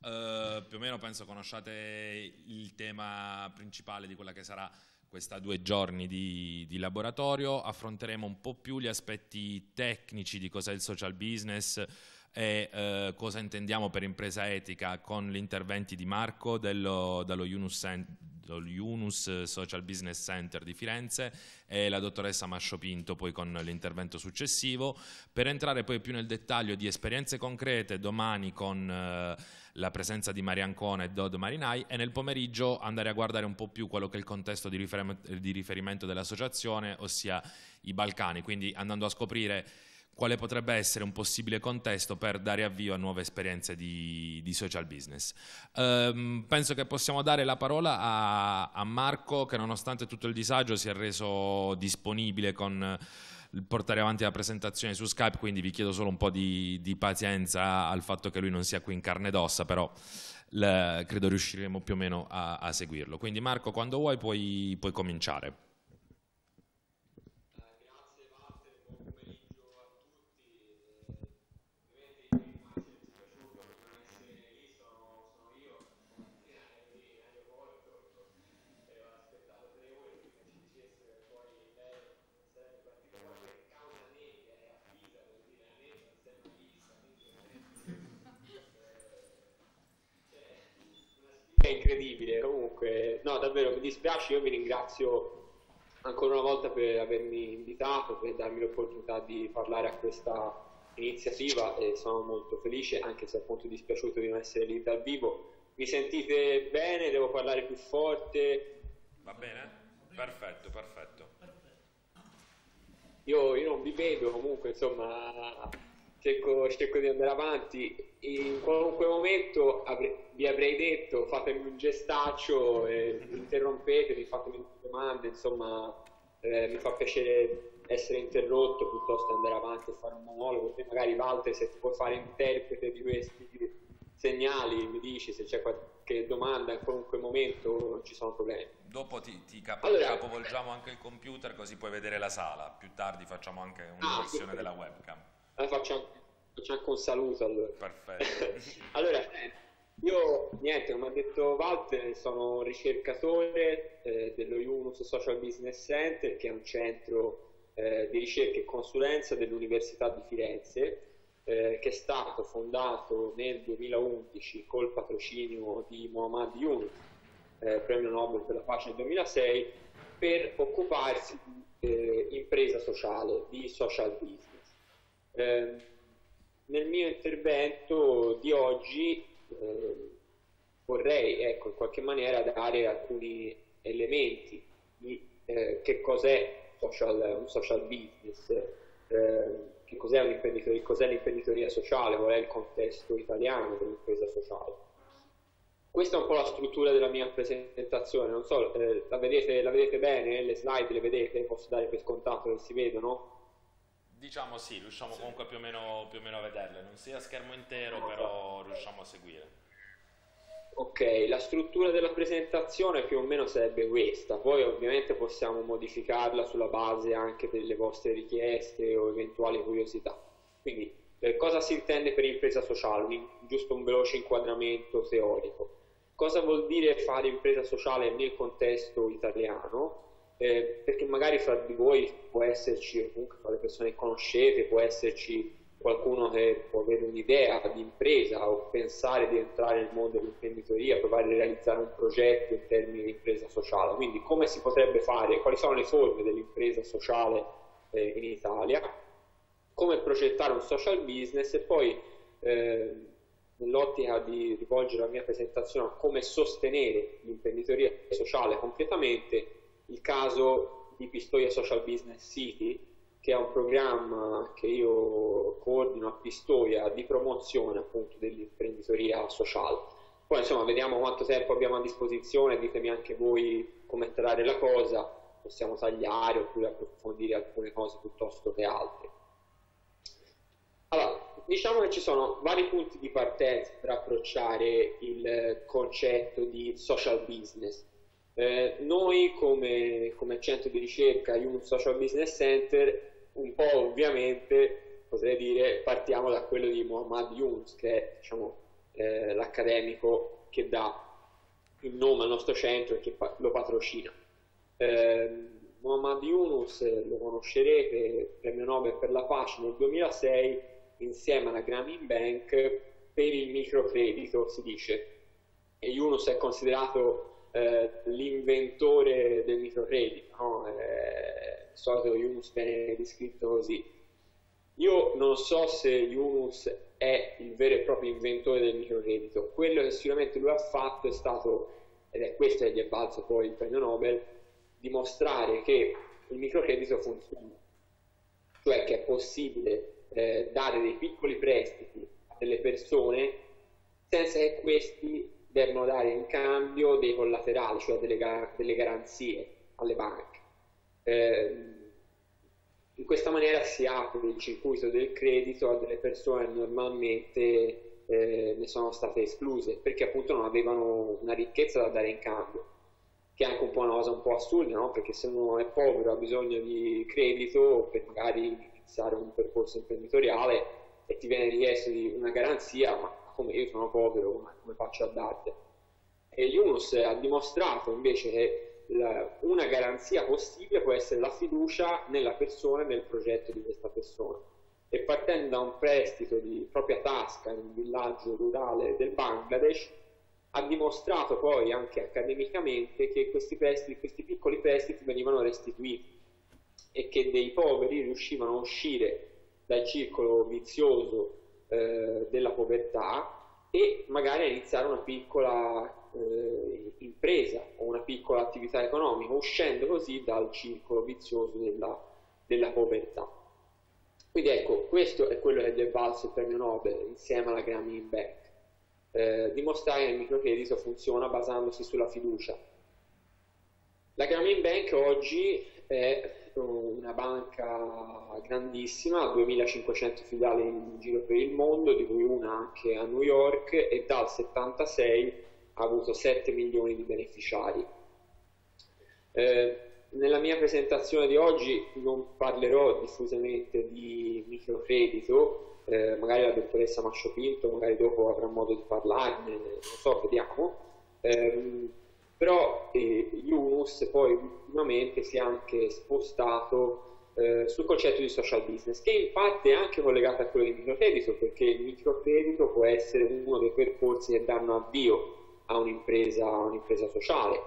Uh, più o meno penso conosciate il tema principale di quella che sarà questa due giorni di, di, laboratorio, affronteremo un po' più gli aspetti tecnici di cos'è il social business e eh, cosa intendiamo per impresa etica con gli interventi di Marco dello, dallo Yunus, Yunus Social Business Center di Firenze e la dottoressa Mascio Pinto poi con l'intervento successivo. Per entrare poi più nel dettaglio di esperienze concrete domani con eh, la presenza di Mariancona e Dodd Marinai e nel pomeriggio andare a guardare un po' più quello che è il contesto di riferimento, di riferimento dell'associazione, ossia i Balcani, quindi andando a scoprire quale potrebbe essere un possibile contesto per dare avvio a nuove esperienze di, di social business. Um, penso che possiamo dare la parola a, a, Marco che nonostante tutto il disagio si è reso disponibile con portare avanti la presentazione su Skype, quindi vi chiedo solo un po' di, di pazienza al fatto che lui non sia qui in carne ed ossa, però le, credo riusciremo più o meno a, a, seguirlo. Quindi Marco, quando vuoi puoi, puoi cominciare. È incredibile. Comunque, no, davvero mi dispiace. Io vi ringrazio ancora una volta per avermi invitato, per darmi l'opportunità di parlare a questa iniziativa e sono molto felice, anche se appunto dispiaciuto di non essere lì dal vivo. Mi sentite bene? Devo parlare più forte? Va bene? Perfetto, perfetto. Io, io non vi vedo comunque, insomma, cerco, cerco, di andare avanti. In qualunque momento avrei, vi avrei detto fatemi un gestaccio, eh, interrompetemi, fatemi domande, insomma eh, mi fa piacere essere interrotto piuttosto che andare avanti e fare un monologo. Poi magari Walter se può fare interprete di questi segnali mi dici se c'è qualche domanda in qualunque momento non ci sono problemi. Dopo ti, ti capo, allora, capovolgiamo anche il computer così puoi vedere la sala, più tardi facciamo anche una ah, della webcam. Allora facciamo, facciamo anche un saluto allora. Perfetto. allora, io niente, come ha detto Walter, sono ricercatore eh, dello Yunus Social Business Center, che è un centro eh, di ricerca e consulenza dell'Università di Firenze, eh, che è stato fondato nel 2011 col patrocinio di Muhammad Yunus, eh, premio Nobel per la pace nel 2006, per occuparsi di eh, impresa sociale, di social business. Eh, nel mio intervento di oggi eh, vorrei ecco, in qualche maniera dare alcuni elementi di eh, che cos'è un social business, eh, che cos'è l'imprenditoria sociale, qual è il contesto italiano dell'impresa sociale. Questa è un po' la struttura della mia presentazione, non so, eh, la, vedete, la vedete bene? Le slide le vedete? Posso dare per scontato che si vedono? Diciamo sì, riusciamo sì. comunque più o, meno, più o, meno, a vederle, non sia a schermo intero, però riusciamo a seguire. Ok, la struttura della presentazione più o meno sarebbe questa, poi ovviamente possiamo modificarla sulla base anche delle vostre richieste o eventuali curiosità. Quindi, per cosa si intende per impresa sociale? Un, giusto un veloce inquadramento teorico. Cosa vuol dire fare impresa sociale nel contesto italiano? Eh, perché magari fra di voi può esserci, comunque fra le persone che conoscete, può esserci qualcuno che può avere un'idea di impresa o pensare di entrare nel mondo dell'imprenditoria, provare a realizzare un progetto in termini di impresa sociale. Quindi come si potrebbe fare, quali sono le forme dell'impresa sociale eh, in Italia, come progettare un social business? E poi eh, nell'ottica di rivolgere la mia presentazione a come sostenere l'imprenditoria sociale completamente, il caso di Pistoia Social Business City, che è un programma che io coordino a Pistoia di promozione appunto dell'imprenditoria sociale. Poi insomma vediamo quanto tempo abbiamo a disposizione, ditemi anche voi come trarre la cosa, possiamo tagliare oppure approfondire alcune cose piuttosto che altre. Allora, diciamo che ci sono vari punti di partenza per approcciare il concetto di social business. Eh, noi come, come, centro di ricerca Human Social Business Center, un po' ovviamente, potrei dire, partiamo da quello di Muhammad Yunus, che è diciamo, eh, l'accademico che dà il nome al nostro centro e che lo patrocina. Eh, Muhammad Yunus lo conoscerete, premio Nobel per la pace nel 2006 insieme alla Grameen Bank per il microcredito, si dice. E Yunus è considerato eh, l'inventore del microcredito, no? eh, di solito Yunus viene descritto così. Io non so se Yunus è il vero e proprio inventore del microcredito, quello che sicuramente lui ha fatto è stato, ed è questo che gli è valso poi il premio Nobel, dimostrare che il microcredito funziona, cioè che è possibile eh, dare dei piccoli prestiti a delle persone senza che questi debbano dare in cambio dei collaterali, cioè delle, gar- delle garanzie alle banche. Eh, in questa maniera si apre il circuito del credito a delle persone che normalmente eh, ne sono state escluse perché appunto non avevano una ricchezza da dare in cambio che è anche un po' una cosa un po' assurda, no? perché se uno è povero ha bisogno di credito per magari iniziare un percorso imprenditoriale e ti viene richiesto una garanzia, ma come io sono povero, come, come faccio a darti? E Yunus ha dimostrato invece che la, una garanzia possibile può essere la fiducia nella persona e nel progetto di questa persona. E partendo da un prestito di propria tasca in un villaggio rurale del Bangladesh, ha dimostrato poi anche accademicamente che questi, prestiti, questi piccoli prestiti venivano restituiti e che dei poveri riuscivano a uscire dal circolo vizioso eh, della povertà e magari a iniziare una piccola eh, impresa o una piccola attività economica, uscendo così dal circolo vizioso della, della povertà. Quindi ecco, questo è quello che gli è valso il premio Nobel insieme alla Grameen Bank eh, dimostrare che il microcredito funziona basandosi sulla fiducia. La Grameen Bank oggi è una banca grandissima, ha 2500 filiali in giro per il mondo, di cui una anche a New York e dal 76 ha avuto 7 milioni di beneficiari. Eh, nella mia presentazione di oggi non parlerò diffusamente di microcredito, eh, magari la dottoressa Mascio Pinto, magari dopo avrà modo di parlarne, non so, vediamo. Eh, però eh, Yunus poi ultimamente si è anche spostato eh, sul concetto di social business, che infatti è anche collegato a quello di microcredito, perché il microcredito può essere uno dei percorsi che danno avvio a un'impresa, un'impresa sociale,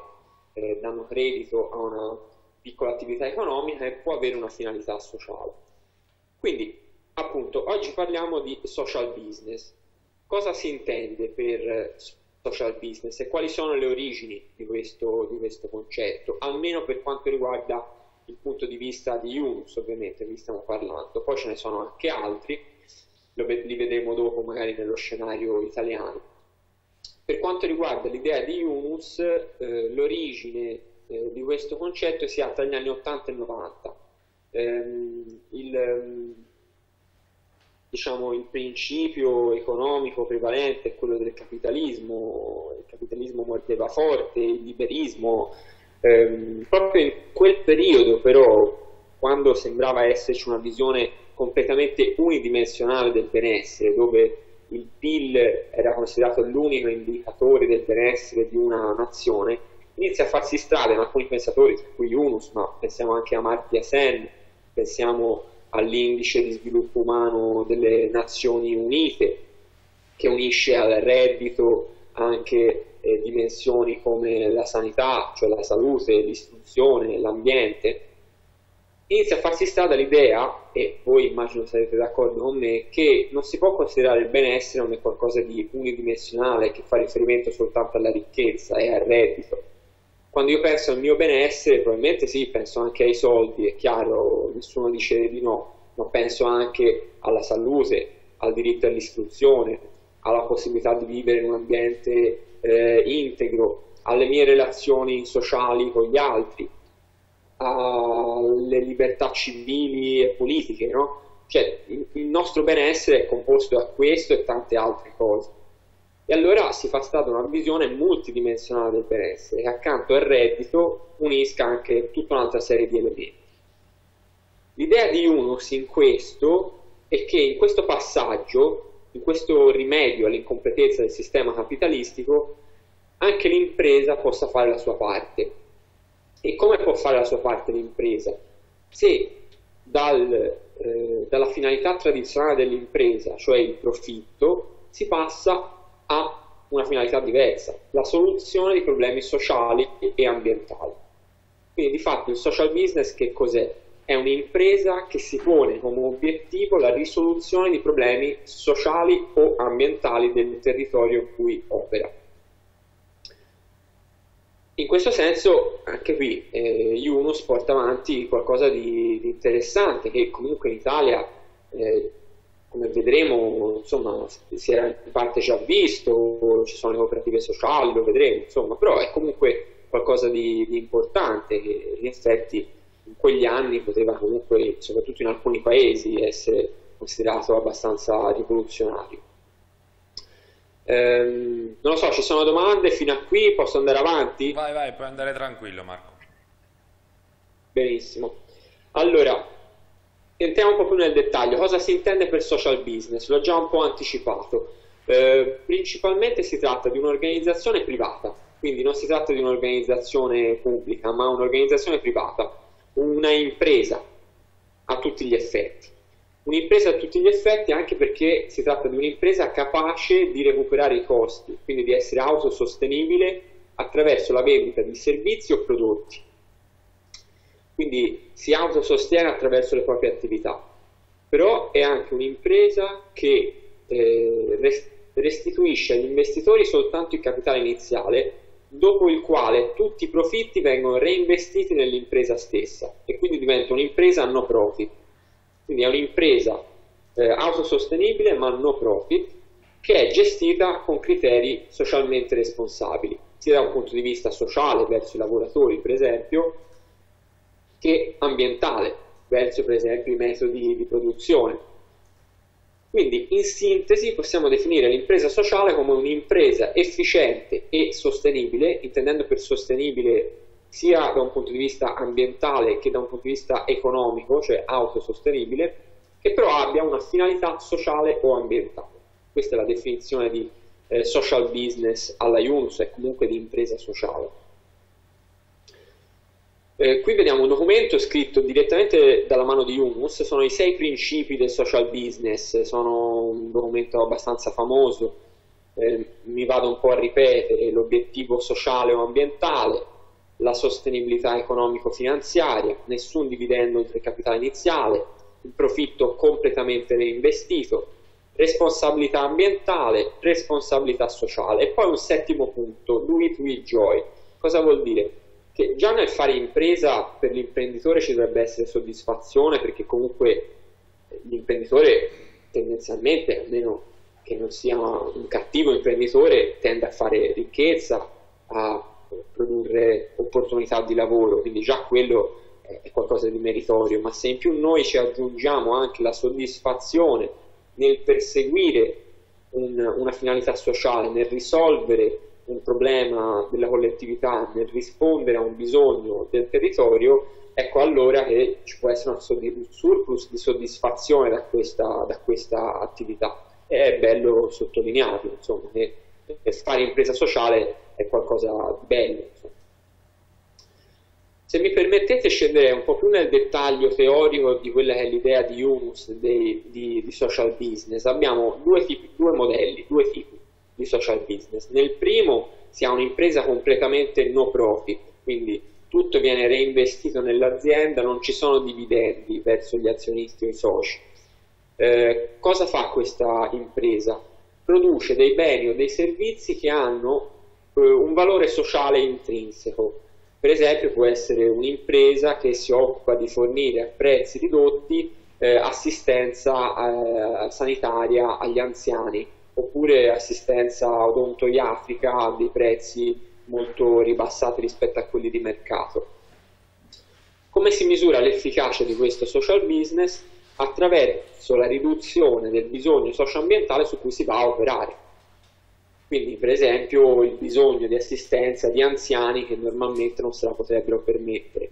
eh, danno credito a una piccola attività economica e può avere una finalità sociale. Quindi appunto, oggi parliamo di social business. Cosa si intende per social business e quali sono le origini di questo, di questo concetto, almeno per quanto riguarda il punto di vista di Yunus, ovviamente, vi stiamo parlando. Poi ce ne sono anche altri, li vedremo dopo magari nello scenario italiano. Per quanto riguarda l'idea di Yunus, eh, l'origine eh, di questo concetto si ha tra gli anni 80 e 90. Ehm, il, ehm, diciamo, il principio economico prevalente è quello del capitalismo, il capitalismo mordeva forte, il liberismo, ehm, proprio in quel periodo però, quando sembrava esserci una visione completamente unidimensionale del benessere, dove il PIL era considerato l'unico indicatore del benessere di una nazione, inizia a farsi strada in alcuni pensatori, tra cui Yunus, ma pensiamo anche a Amartya Sen, pensiamo all'indice di sviluppo umano delle Nazioni Unite, che unisce al reddito anche eh, dimensioni come la sanità, cioè la salute, l'istruzione, l'ambiente, inizia a farsi strada l'idea, e voi immagino sarete d'accordo con me, che non si può considerare il benessere come qualcosa di unidimensionale che fa riferimento soltanto alla ricchezza e al reddito. Quando io penso al mio benessere, probabilmente sì, penso anche ai soldi, è chiaro, nessuno dice di no, ma penso anche alla salute, al diritto all'istruzione, alla possibilità di vivere in un ambiente eh, integro, alle mie relazioni sociali con gli altri, alle libertà civili e politiche, no? Cioè, il, nostro benessere è composto da questo e tante altre cose. E allora si fa stata una visione multidimensionale del benessere che accanto al reddito unisca anche tutta un'altra serie di elementi. L'idea di Yunus in questo è che in questo passaggio in questo rimedio all'incompletezza del sistema capitalistico, anche l'impresa possa fare la sua parte. E come può fare la sua parte l'impresa? Se dal, eh, dalla finalità tradizionale dell'impresa, cioè il profitto, si passa a una finalità diversa, la soluzione di problemi sociali e ambientali. Quindi di fatto il social business che cos'è? È un'impresa che si pone come obiettivo la risoluzione di problemi sociali o ambientali del territorio in cui opera. In questo senso, anche qui, eh, Yunus porta avanti qualcosa di, di, interessante che comunque in Italia, eh, come vedremo, insomma, si era in parte già visto, ci sono le cooperative sociali, lo vedremo, insomma, però è comunque qualcosa di, di importante che in effetti in quegli anni poteva comunque, soprattutto in alcuni paesi, essere considerato abbastanza rivoluzionario. Ehm, non lo so, ci sono domande fino a qui, posso andare avanti? Vai, vai, puoi andare tranquillo Marco. Benissimo. Allora, entriamo un po' più nel dettaglio. Cosa si intende per social business? L'ho già un po' anticipato. Eh, principalmente si tratta di un'organizzazione privata, quindi non si tratta di un'organizzazione pubblica, ma un'organizzazione privata, una impresa a tutti gli effetti. Un'impresa a tutti gli effetti anche perché si tratta di un'impresa capace di recuperare i costi, quindi di essere autosostenibile attraverso la vendita di servizi o prodotti. Quindi si autosostiene attraverso le proprie attività, però è anche un'impresa che eh, restituisce agli investitori soltanto il capitale iniziale, dopo il quale tutti i profitti vengono reinvestiti nell'impresa stessa e quindi diventa un'impresa no profit. Quindi è un'impresa eh, autosostenibile ma no profit che è gestita con criteri socialmente responsabili, sia da un punto di vista sociale verso i lavoratori, per esempio, che ambientale verso, per esempio, i metodi di produzione. Quindi, in sintesi, possiamo definire l'impresa sociale come un'impresa efficiente e sostenibile, intendendo per sostenibile sia da un punto di vista ambientale che da un punto di vista economico, cioè autosostenibile, che però abbia una finalità sociale o ambientale. Questa è la definizione di eh, social business alla Yunus e comunque di impresa sociale. Eh, qui vediamo un documento scritto direttamente dalla mano di Yunus, sono i sei principi del social business, sono un documento abbastanza famoso, eh, mi vado un po' a ripetere, l'obiettivo sociale o ambientale, la sostenibilità economico-finanziaria, nessun dividendo oltre il capitale iniziale, il profitto completamente reinvestito, responsabilità ambientale, responsabilità sociale. E poi un settimo punto, do it with joy. Cosa vuol dire? Che già nel fare impresa per l'imprenditore ci dovrebbe essere soddisfazione perché comunque l'imprenditore tendenzialmente, a meno che non sia un cattivo imprenditore, tende a fare ricchezza, a produrre opportunità di lavoro, quindi già quello è qualcosa di meritorio, ma se in più noi ci aggiungiamo anche la soddisfazione nel perseguire un, una finalità sociale, nel risolvere un problema della collettività, nel rispondere a un bisogno del territorio, ecco allora che ci può essere un surplus di soddisfazione da questa, da questa attività. E è bello sottolinearlo, insomma, che fare impresa sociale è qualcosa di bello. Insomma. Se mi permettete scenderei un po' più nel dettaglio teorico di quella che è l'idea di di, di, di, social business. Abbiamo due, tipi, due modelli, due tipi di social business. Nel primo si ha un'impresa completamente no profit, quindi tutto viene reinvestito nell'azienda, non ci sono dividendi verso gli azionisti o i soci. Eh, cosa fa questa impresa? Produce dei beni o dei servizi che hanno eh, un valore sociale intrinseco. Per esempio può essere un'impresa che si occupa di fornire a prezzi ridotti eh, assistenza eh, sanitaria agli anziani oppure assistenza odontoiatrica a dei prezzi molto ribassati rispetto a quelli di mercato. Come si misura l'efficacia di questo social business? Attraverso la riduzione del bisogno socioambientale su cui si va a operare. Quindi, per esempio, il bisogno di assistenza di anziani che normalmente non se la potrebbero permettere.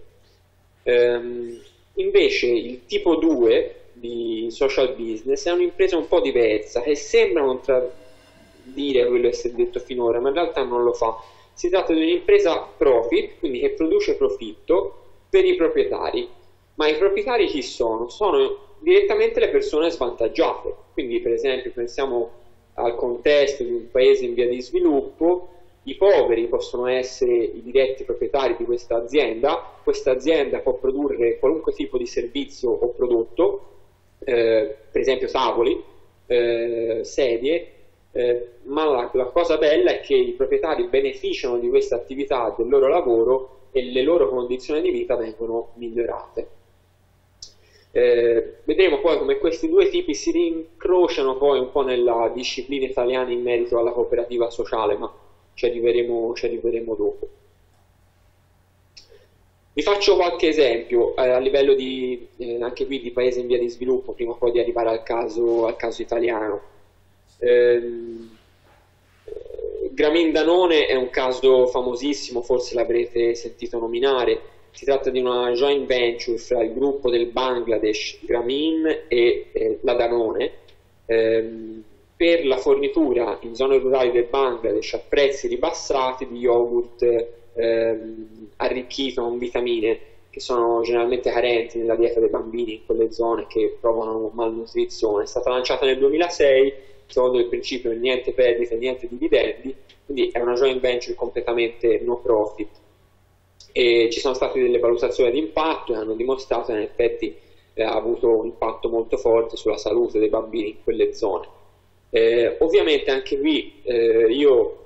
Ehm, invece, il tipo 2 di social business è un'impresa un po' diversa che sembra contraddire quello che si è detto finora, ma in realtà non lo fa. Si tratta di un'impresa profit, quindi che produce profitto per i proprietari. Ma i proprietari chi sono? Sono direttamente le persone svantaggiate. Quindi, per esempio, pensiamo al contesto di un paese in via di sviluppo, i poveri possono essere i diretti proprietari di questa azienda, questa azienda può produrre qualunque tipo di servizio o prodotto, eh, per esempio tavoli, eh, sedie, eh, ma la, la, cosa bella è che i proprietari beneficiano di questa attività, del loro lavoro e le loro condizioni di vita vengono migliorate. Eh, vedremo poi come questi due tipi si rincrociano poi un po' nella disciplina italiana in merito alla cooperativa sociale, ma ci arriveremo, ci arriveremo dopo. Vi faccio qualche esempio eh, a livello di, eh, anche qui di paese in via di sviluppo, prima poi di arrivare al caso, al caso italiano. Ehm, Gramin Danone è un caso famosissimo, forse l'avrete sentito nominare. Si tratta di una joint venture fra il gruppo del Bangladesh Gramin e eh, la Danone. Ehm, per la fornitura in zone rurali del Bangladesh a prezzi ribassati di yogurt ehm, arricchito con vitamine che sono generalmente carenti nella dieta dei bambini in quelle zone che provano malnutrizione. È stata lanciata nel 2006 secondo il principio niente perdite, niente dividendi, quindi è una joint venture completamente no profit. E ci sono state delle valutazioni di impatto e hanno dimostrato che in effetti eh, ha avuto un impatto molto forte sulla salute dei bambini in quelle zone. Eh, ovviamente anche qui eh, io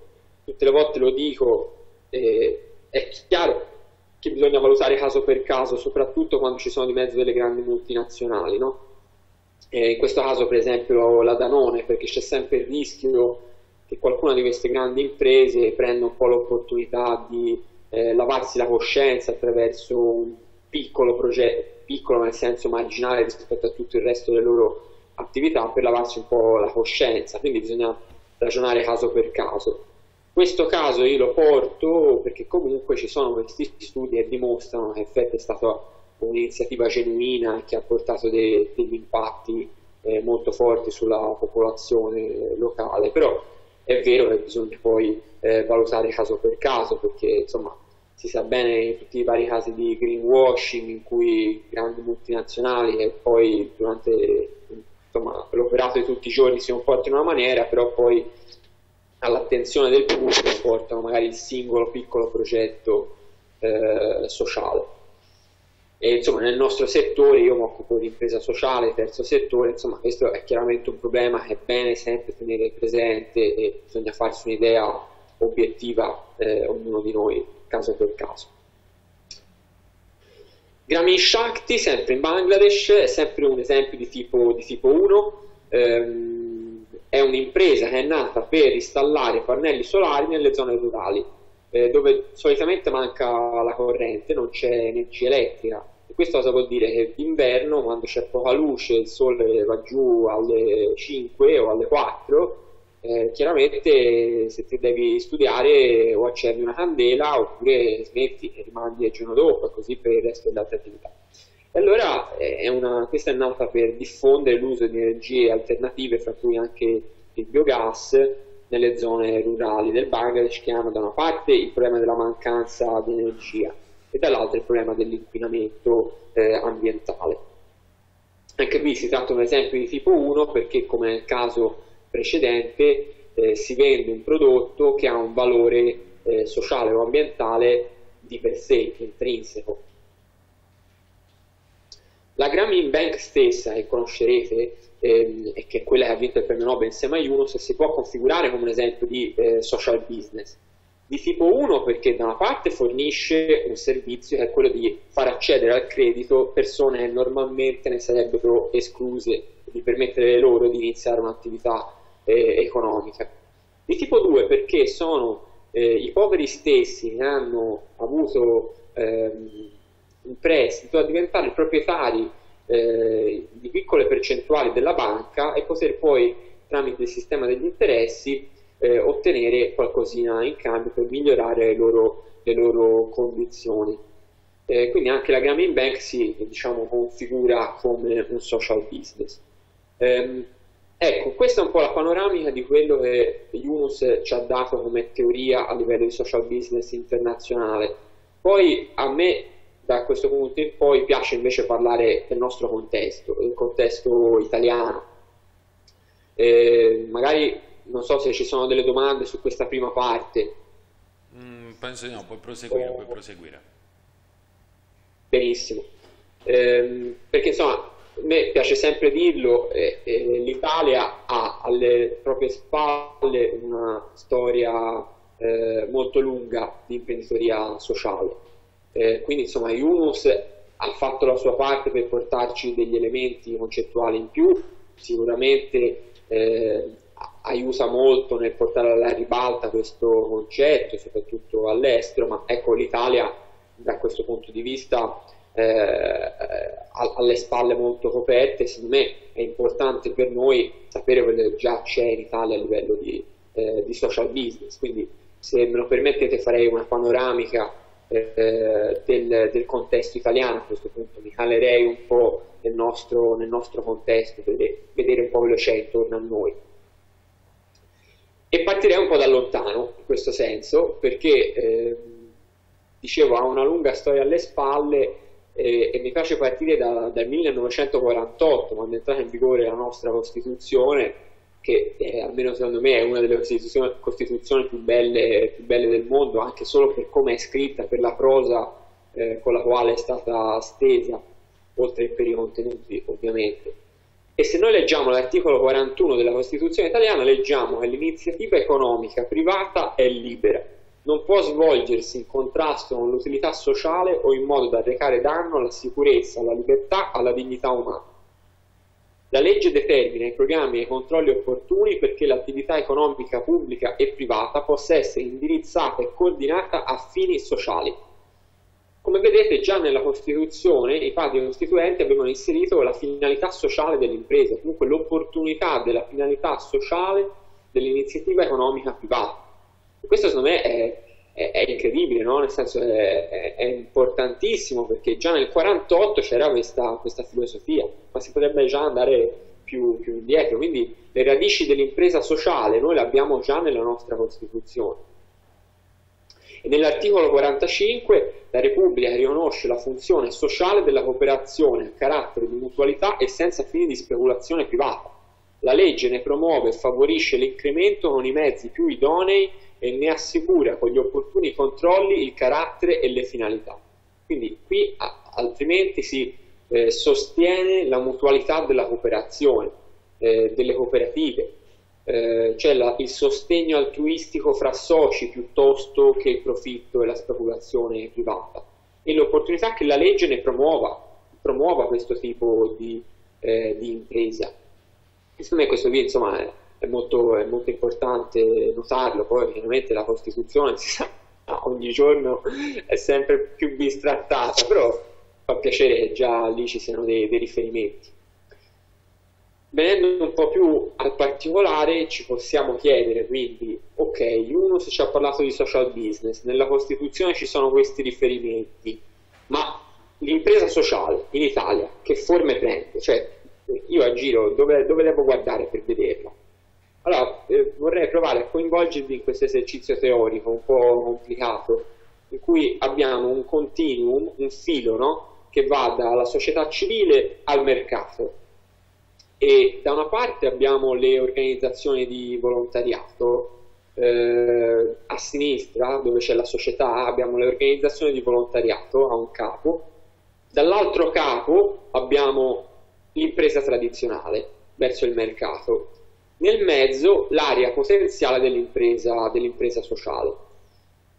tutte le volte lo dico, eh, è chiaro che bisogna valutare caso per caso, soprattutto quando ci sono di mezzo delle grandi multinazionali. No? in questo caso per esempio la Danone, perché c'è sempre il rischio che qualcuna di queste grandi imprese prenda un po' l'opportunità di eh, lavarsi la coscienza attraverso un piccolo progetto, piccolo nel senso marginale rispetto a tutto il resto delle loro attività per lavarsi un po' la coscienza, quindi bisogna ragionare caso per caso. Questo caso io lo porto perché comunque ci sono questi studi che dimostrano che in effetti è stata un'iniziativa genuina che ha portato de- degli impatti eh, molto forti sulla popolazione locale, però è vero che bisogna poi eh, valutare caso per caso perché insomma si sa bene in tutti i vari casi di greenwashing in cui grandi multinazionali e poi durante l'operato di tutti i giorni si comportano in una maniera, però poi all'attenzione del pubblico portano magari il singolo piccolo progetto eh, sociale. E insomma nel nostro settore, io mi occupo di impresa sociale, terzo settore, insomma questo è chiaramente un problema che è bene sempre tenere presente e bisogna farsi un'idea obiettiva eh, ognuno di noi caso per caso. Grameen Shakti, sempre in Bangladesh, è sempre un esempio di tipo, di tipo 1, ehm, è un'impresa che è nata per installare pannelli solari nelle zone rurali, eh, dove solitamente manca la corrente, non c'è energia elettrica. E questo cosa vuol dire? Che d'inverno, quando c'è poca luce, il sole va giù alle 5 o alle 4, eh, chiaramente se ti devi studiare o accendi una candela oppure smetti e rimandi il giorno dopo, così per il resto delle altre attività. E allora eh, è una, questa è nata per diffondere l'uso di energie alternative, fra cui anche il biogas, nelle zone rurali del Bangladesh che hanno da una parte il problema della mancanza di energia e dall'altra il problema dell'inquinamento eh, ambientale. Anche qui si tratta di un esempio di tipo 1 perché come nel caso precedente eh, si vende un prodotto che ha un valore eh, sociale o ambientale di per sé, intrinseco. La Grameen Bank stessa, che conoscerete, ehm, e che è quella che ha vinto il premio Nobel insieme a Yunus, si può configurare come un esempio di eh, social business. Di tipo 1 perché da una parte fornisce un servizio che è quello di far accedere al credito persone che normalmente ne sarebbero escluse, di permettere loro di iniziare un'attività eh, economica. Di tipo 2 perché sono eh, i poveri stessi che hanno avuto ehm, un prestito a diventare proprietari eh, di piccole percentuali della banca e poter poi tramite il sistema degli interessi eh, ottenere qualcosina in cambio per migliorare le loro, le loro condizioni. Eh, quindi anche la Grameen Bank si diciamo, configura come un social business. Eh, ecco, questa è un po' la panoramica di quello che Yunus ci ha dato come teoria a livello di social business internazionale. Poi a me da questo punto in poi piace invece parlare del nostro contesto, del contesto italiano. Eh, magari non so se ci sono delle domande su questa prima parte. Mm, penso di no, puoi proseguire, oh. puoi proseguire. Benissimo. Eh, perché insomma, a me piace sempre dirlo, eh, eh, l'Italia ha alle proprie spalle una storia eh, molto lunga di imprenditoria sociale eh, quindi insomma Yunus ha fatto la sua parte per portarci degli elementi concettuali in più, sicuramente eh, aiuta molto nel portare alla ribalta questo concetto, soprattutto all'estero, ma ecco l'Italia da questo punto di vista eh, alle spalle molto coperte, secondo me è importante per noi sapere quello che già c'è in Italia a livello di, eh, di social business, quindi se me lo permettete farei una panoramica eh, del, del, contesto italiano a questo punto, mi calerei un po' nel nostro, nel nostro contesto, vedere, vedere un po' quello c'è intorno a noi. E partirei un po' da lontano in questo senso, perché eh, dicevo ha una lunga storia alle spalle eh, e mi piace partire da, dal 1948, quando è entrata in vigore la nostra Costituzione, che eh, almeno secondo me è una delle costituzioni, costituzioni più, belle, più, belle, del mondo, anche solo per come è scritta, per la prosa eh, con la quale è stata stesa, oltre che per i contenuti ovviamente. E se noi leggiamo l'articolo 41 della Costituzione italiana, leggiamo che l'iniziativa economica privata è libera, non può svolgersi in contrasto con l'utilità sociale o in modo da recare danno alla sicurezza, alla libertà, alla dignità umana la legge determina i programmi e i controlli opportuni perché l'attività economica pubblica e privata possa essere indirizzata e coordinata a fini sociali. Come vedete già nella Costituzione i padri costituenti avevano inserito la finalità sociale dell'impresa, comunque l'opportunità della finalità sociale dell'iniziativa economica privata. Questo secondo me è, è, è incredibile, no? nel senso è, è, importantissimo perché già nel 1948 c'era questa, questa, filosofia, ma si potrebbe già andare più, più indietro, quindi le radici dell'impresa sociale noi le abbiamo già nella nostra Costituzione. E nell'articolo 45 la Repubblica riconosce la funzione sociale della cooperazione a carattere di mutualità e senza fini di speculazione privata. La legge ne promuove e favorisce l'incremento con i mezzi più idonei e ne assicura con gli opportuni controlli il carattere e le finalità. Quindi qui altrimenti si eh, sostiene la mutualità della cooperazione, eh, delle cooperative, eh, cioè la, il sostegno altruistico fra soci piuttosto che il profitto e la speculazione privata e l'opportunità che la legge ne promuova, promuova questo tipo di, eh, di impresa. Secondo me questo qui insomma è è molto, è molto importante notarlo, poi chiaramente la Costituzione si sa, ogni giorno è sempre più bistrattata, però fa piacere che già lì ci siano dei, dei riferimenti. Venendo un po' più al particolare, ci possiamo chiedere quindi, ok, uno se ci ha parlato di social business, nella Costituzione ci sono questi riferimenti, ma l'impresa sociale in Italia che forme prende? Cioè, io a giro dove, dove devo guardare per vederla? Allora, eh, vorrei provare a coinvolgervi in questo esercizio teorico un po' complicato, in cui abbiamo un continuum, un filo, no? che va dalla società civile al mercato. E da una parte abbiamo le organizzazioni di volontariato, eh, a sinistra, dove c'è la società, abbiamo le organizzazioni di volontariato a un capo, dall'altro capo abbiamo l'impresa tradizionale verso il mercato nel mezzo l'area potenziale dell'impresa, dell'impresa sociale.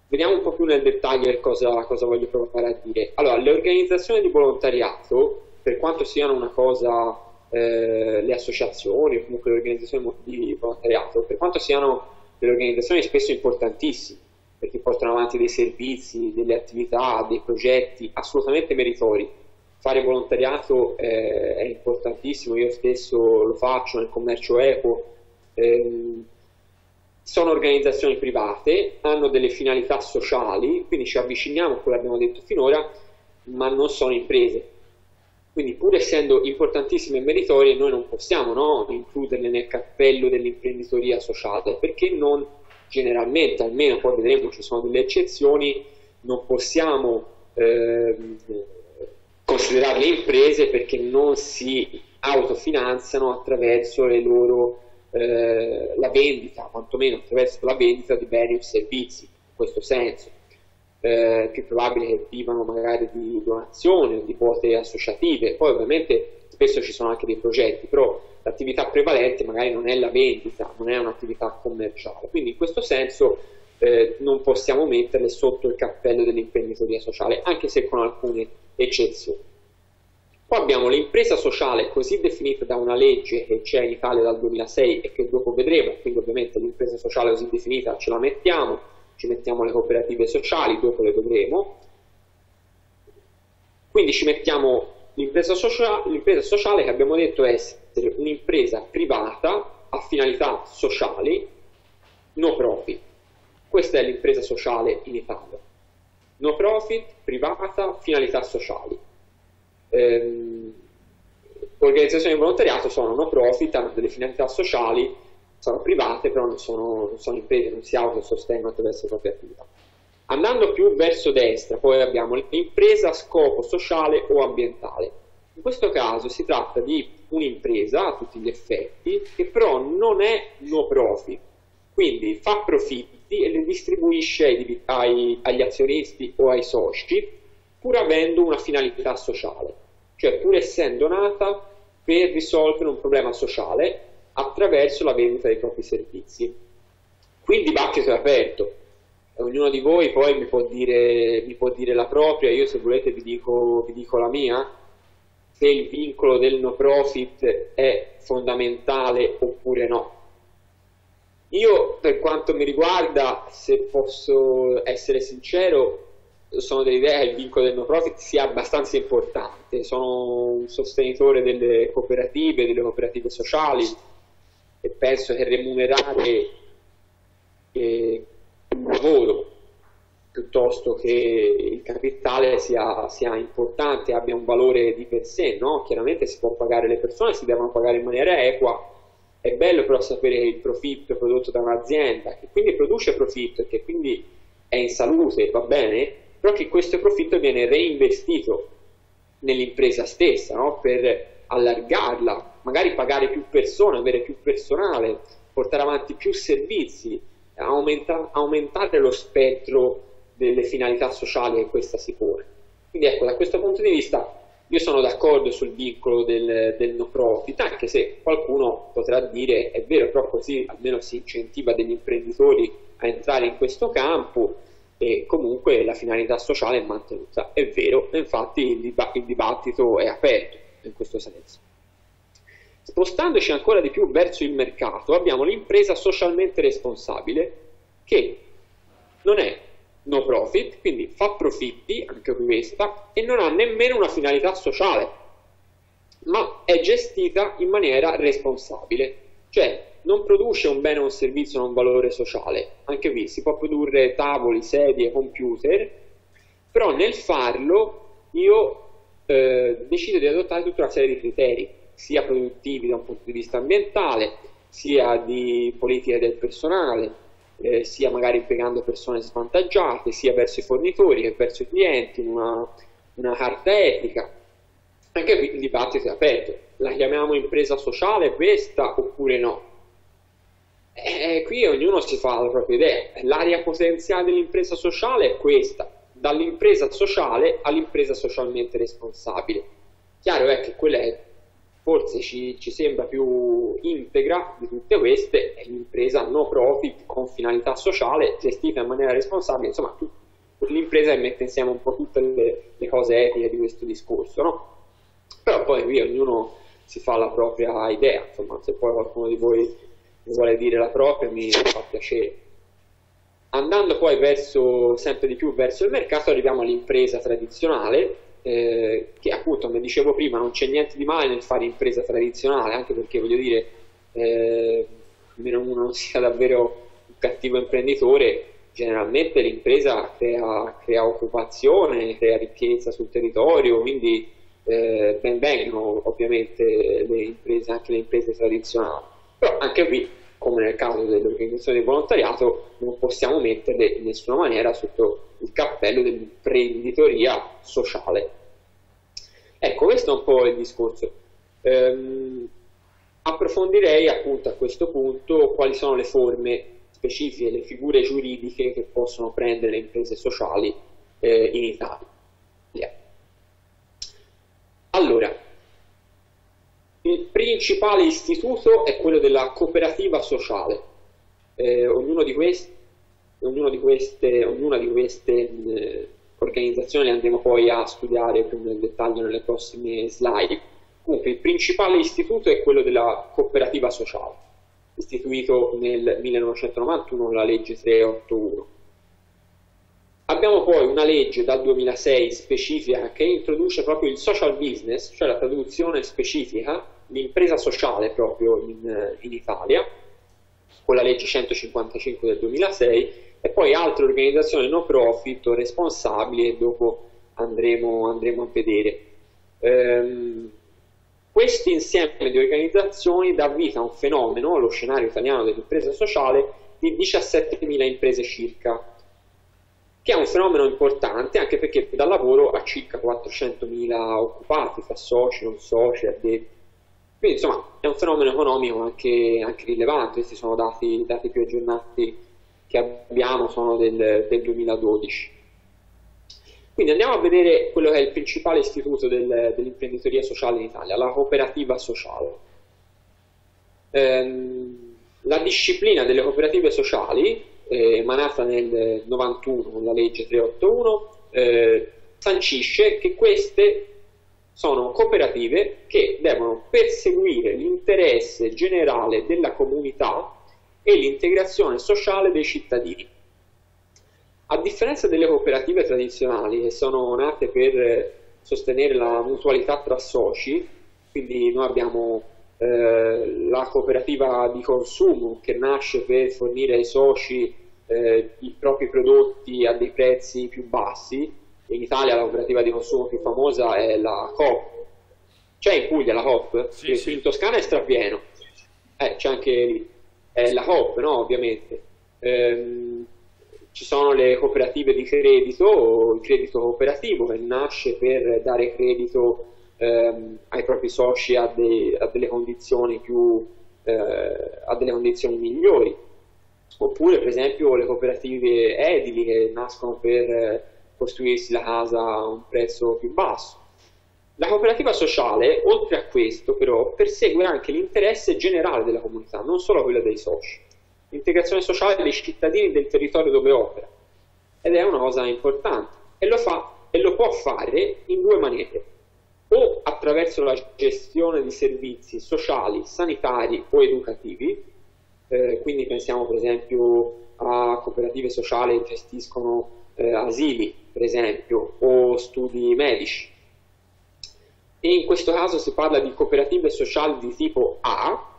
Vediamo un po' più nel dettaglio cosa, cosa voglio provare a dire. Allora, le organizzazioni di volontariato, per quanto siano una cosa, eh, le associazioni o comunque le organizzazioni di volontariato, per quanto siano delle organizzazioni spesso importantissime, perché portano avanti dei servizi, delle attività, dei progetti assolutamente meritori. Fare volontariato eh, è importantissimo, io stesso lo faccio nel commercio equo, Ehm, sono organizzazioni private, hanno delle finalità sociali, quindi ci avviciniamo a quello che abbiamo detto finora, ma non sono imprese. Quindi pur essendo importantissime e meritorie, noi non possiamo no, includerle nel cappello dell'imprenditoria sociale, perché non generalmente, almeno poi vedremo ci sono delle eccezioni, non possiamo eh, considerarle imprese perché non si autofinanziano attraverso loro, eh, la vendita, quantomeno attraverso la vendita di beni o servizi, in questo senso. Eh, più probabile che vivano magari di donazioni o di quote associative, poi ovviamente spesso ci sono anche dei progetti, però l'attività prevalente magari non è la vendita, non è un'attività commerciale, quindi in questo senso eh, non possiamo metterle sotto il cappello dell'imprenditoria sociale, anche se con alcune eccezioni. Poi abbiamo l'impresa sociale così definita da una legge che c'è in Italia dal 2006 e che dopo vedremo, quindi ovviamente l'impresa sociale così definita ce la mettiamo, ci mettiamo le cooperative sociali, dopo le vedremo. Quindi ci mettiamo l'impresa sociale, sociale che abbiamo detto essere un'impresa privata a finalità sociali, no profit. Questa è l'impresa sociale in Italia. No profit, privata, finalità sociali ehm, organizzazioni di volontariato sono no profit, hanno delle finalità sociali, sono private, però non sono, non sono imprese, non si autosostengono attraverso le proprie attività. Andando più verso destra, poi abbiamo l'impresa a scopo sociale o ambientale. In questo caso si tratta di un'impresa a tutti gli effetti, che però non è no profit, quindi fa profitti e li distribuisce ai, agli azionisti o ai soci, pur avendo una finalità sociale cioè pur essendo nata per risolvere un problema sociale attraverso la vendita dei propri servizi. Qui il dibattito è aperto, ognuno di voi poi mi può dire, mi può dire la propria, io se volete vi dico, vi dico la mia, se il vincolo del no profit è fondamentale oppure no. Io per quanto mi riguarda, se posso essere sincero, sono dell'idea che il vincolo del no profit sia abbastanza importante, sono un sostenitore delle cooperative, delle cooperative sociali e penso che remunerare eh, il lavoro piuttosto che il capitale sia, sia, importante, abbia un valore di per sé, no? chiaramente si può pagare le persone, si devono pagare in maniera equa, è bello però sapere che il profitto prodotto da un'azienda che quindi produce profitto e che quindi è in salute, va bene? però che questo profitto viene reinvestito nell'impresa stessa no? per allargarla, magari pagare più persone, avere più personale, portare avanti più servizi, aumenta, aumentare lo spettro delle finalità sociali che questa si pone. Quindi ecco, da questo punto di vista io sono d'accordo sul vincolo del, del, no profit, anche se qualcuno potrà dire è vero, però così almeno si incentiva degli imprenditori a entrare in questo campo e comunque la finalità sociale è mantenuta. È vero, infatti il, dib- il dibattito è aperto in questo senso. Spostandoci ancora di più verso il mercato, abbiamo l'impresa socialmente responsabile che non è no profit, quindi fa profitti, anche questa, e non ha nemmeno una finalità sociale, ma è gestita in maniera responsabile, cioè non produce un bene o un servizio o un valore sociale. Anche qui si può produrre tavoli, sedie, computer, però nel farlo io eh, decido di adottare tutta una serie di criteri, sia produttivi da un punto di vista ambientale, sia di politica del personale, eh, sia magari impiegando persone svantaggiate, sia verso i fornitori che verso i clienti, una, una carta etica. Anche qui il dibattito è aperto. La chiamiamo impresa sociale questa oppure no? E qui ognuno si fa la propria idea. L'area potenziale dell'impresa sociale è questa, dall'impresa sociale all'impresa socialmente responsabile. Chiaro è che quella è, forse ci, ci, sembra più integra di tutte queste, è l'impresa no profit con finalità sociale, gestita in maniera responsabile, insomma l'impresa mette insieme un po' tutte le, le cose etiche di questo discorso, no? Però poi qui ognuno si fa la propria idea, insomma se poi qualcuno di voi vuole dire la propria mi fa piacere. Andando poi verso, sempre di più verso il mercato arriviamo all'impresa tradizionale, eh, che appunto, come dicevo prima, non c'è niente di male nel fare impresa tradizionale, anche perché voglio dire, eh, almeno uno non sia davvero un cattivo imprenditore, generalmente l'impresa crea, crea, occupazione, crea ricchezza sul territorio, quindi eh, ben vengono ovviamente le imprese, anche le imprese tradizionali. Però anche qui, come nel caso delle organizzazioni di volontariato, non possiamo metterle in nessuna maniera sotto il cappello dell'imprenditoria sociale. Ecco, questo è un po' il discorso. Ehm, approfondirei appunto a questo punto quali sono le forme specifiche, le figure giuridiche che possono prendere le imprese sociali eh, in Italia. Allora, il principale istituto è quello della cooperativa sociale. Eh, ognuno di questi, ognuno di queste, ognuna di queste eh, organizzazioni le andremo poi a studiare più nel dettaglio nelle prossime slide. Comunque, il principale istituto è quello della cooperativa sociale istituito nel 1991 la legge 381. Abbiamo poi una legge dal 2006 specifica che introduce proprio il social business, cioè la traduzione specifica, l'impresa sociale proprio in, in Italia, con la legge 155 del 2006, e poi altre organizzazioni no profit responsabili dopo andremo, andremo a vedere. Ehm, questo insieme di organizzazioni dà vita a un fenomeno, lo scenario italiano dell'impresa sociale, di 17.000 imprese circa, che è un fenomeno importante anche perché dà lavoro a circa 400.000 occupati, fra soci, non soci, addetti. Quindi insomma è un fenomeno economico anche, anche rilevante, questi sono dati, dati più aggiornati che abbiamo, sono del, del 2012. Quindi andiamo a vedere quello che è il principale istituto del, dell'imprenditoria sociale in Italia, la cooperativa sociale. Ehm, la disciplina delle cooperative sociali, eh, emanata nel 91 con la legge 381, eh, sancisce che queste sono cooperative che devono perseguire l'interesse generale della comunità e l'integrazione sociale dei cittadini. A differenza delle cooperative tradizionali che sono nate per sostenere la mutualità tra soci, quindi noi abbiamo eh, la cooperativa di consumo che nasce per fornire ai soci eh, i propri prodotti a dei prezzi più bassi, in Italia la cooperativa di consumo più famosa è la Coop. C'è in Puglia la Coop? Sì, sì. In Toscana è strapieno, eh, c'è anche lì. È la Coop, no? Ovviamente. Ehm, ci sono le cooperative di credito, il credito cooperativo che nasce per dare credito ehm, ai propri soci a, de, a, delle condizioni più, eh, a delle condizioni migliori. Oppure per esempio le cooperative edili che nascono per costruirsi la casa a un prezzo più basso. La cooperativa sociale, oltre a questo, però, persegue anche l'interesse generale della comunità, non solo quello dei soci. L'integrazione sociale dei cittadini del territorio dove opera. Ed è una cosa importante. E lo fa e lo può fare in due maniere. O attraverso la gestione di servizi sociali, sanitari o educativi eh, quindi pensiamo per esempio a cooperative sociali che gestiscono eh, asili per esempio o studi medici e in questo caso si parla di cooperative sociali di tipo A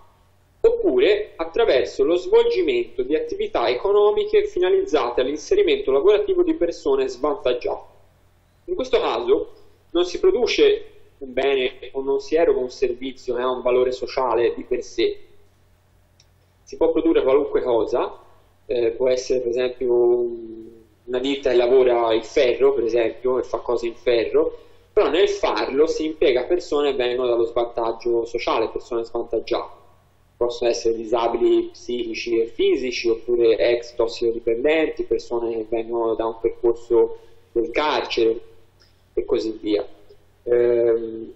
oppure attraverso lo svolgimento di attività economiche finalizzate all'inserimento lavorativo di persone svantaggiate. In questo caso non si produce un bene o non si eroga un servizio che ha un valore sociale di per sé. Si può produrre qualunque cosa, eh, può essere per esempio una ditta che lavora il ferro, per esempio, e fa cose in ferro, però nel farlo si impiega persone che vengono dallo svantaggio sociale, persone svantaggiate possono essere disabili psichici e fisici oppure ex tossicodipendenti, persone che vengono da un percorso del carcere e così via. Ehm,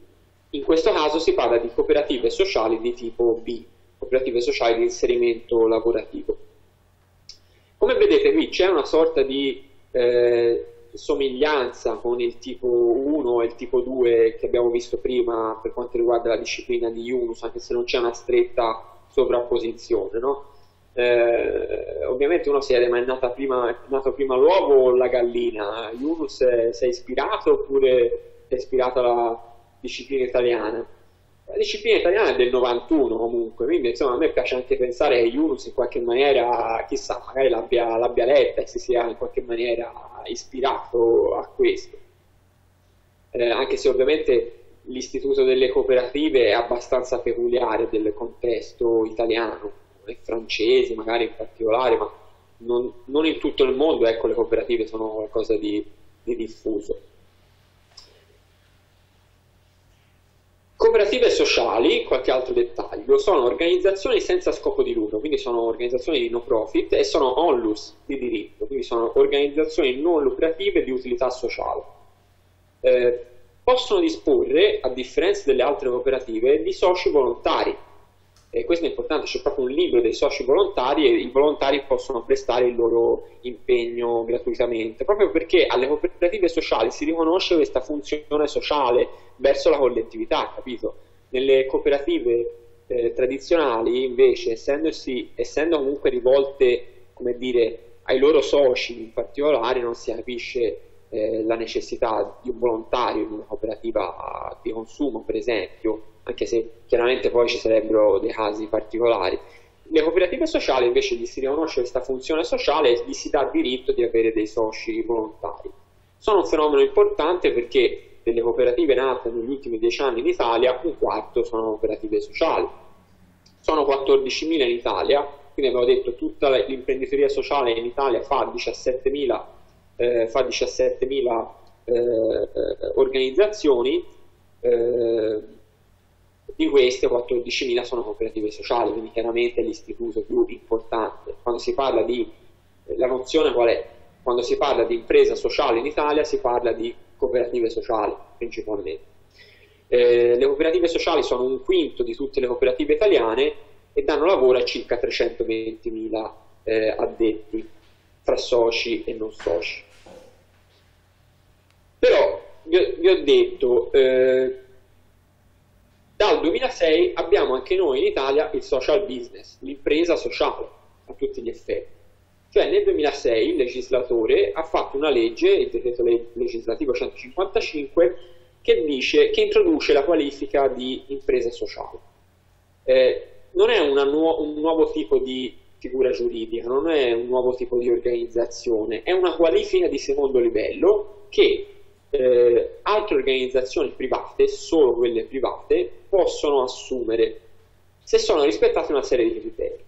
in questo caso si parla di cooperative sociali di tipo B, cooperative sociali di inserimento lavorativo. Come vedete qui c'è una sorta di eh, somiglianza con il tipo 1 e il tipo 2 che abbiamo visto prima per quanto riguarda la disciplina di Yunus, anche se non c'è una stretta sovrapposizione. No? Eh, ovviamente uno si chiede ma è, nata prima, è nato prima l'uovo o la gallina? Yunus si è ispirato oppure è ispirato alla disciplina italiana? La disciplina italiana è del 91 comunque, quindi insomma a me piace anche pensare che Yunus in qualche maniera, chissà, magari l'abbia, l'abbia letta e si sia in qualche maniera ispirato a questo. Eh, anche se ovviamente l'istituto delle cooperative è abbastanza peculiare del contesto italiano e francese magari in particolare, ma non, non, in tutto il mondo ecco, le cooperative sono qualcosa di, di diffuso. Cooperative sociali, qualche altro dettaglio, sono organizzazioni senza scopo di lucro, quindi sono organizzazioni di no profit e sono onlus di diritto, quindi sono organizzazioni non lucrative di utilità sociale. Eh, possono disporre, a differenza delle altre cooperative, di soci volontari. E questo è importante, c'è proprio un libro dei soci volontari e i volontari possono prestare il loro impegno gratuitamente, proprio perché alle cooperative sociali si riconosce questa funzione sociale verso la collettività, capito? Nelle cooperative eh, tradizionali, invece, essendosi, essendo comunque rivolte, come dire, ai loro soci in particolare, non si capisce eh, la necessità di un volontario in una cooperativa di consumo, per esempio, anche se chiaramente poi ci sarebbero dei casi particolari. Le cooperative sociali invece gli si riconosce questa funzione sociale e gli si dà diritto di avere dei soci volontari. Sono un fenomeno importante perché delle cooperative nate negli ultimi dieci anni in Italia, un quarto sono cooperative sociali. Sono 14.000 in Italia, quindi abbiamo detto tutta l'imprenditoria sociale in Italia fa 17.000 eh, fa 17.000 eh, organizzazioni, eh, di queste 14.000 sono cooperative sociali, quindi chiaramente l'istituto più importante. Quando si parla di, la nozione qual è? Quando si parla di impresa sociale in Italia si parla di cooperative sociali principalmente. Eh, le cooperative sociali sono un quinto di tutte le cooperative italiane e danno lavoro a circa 320.000 eh, addetti tra soci e non soci. Però vi, vi ho detto, eh, dal 2006 abbiamo anche noi in Italia il social business, l'impresa sociale a tutti gli effetti. Cioè nel 2006 il legislatore ha fatto una legge, il decreto legislativo 155, che, dice, che introduce la qualifica di impresa sociale. Eh, non è nu un nuovo tipo di figura giuridica, non è un nuovo tipo di organizzazione, è una qualifica di secondo livello che eh, altre organizzazioni private, solo quelle private, possono assumere se sono rispettate una serie di criteri.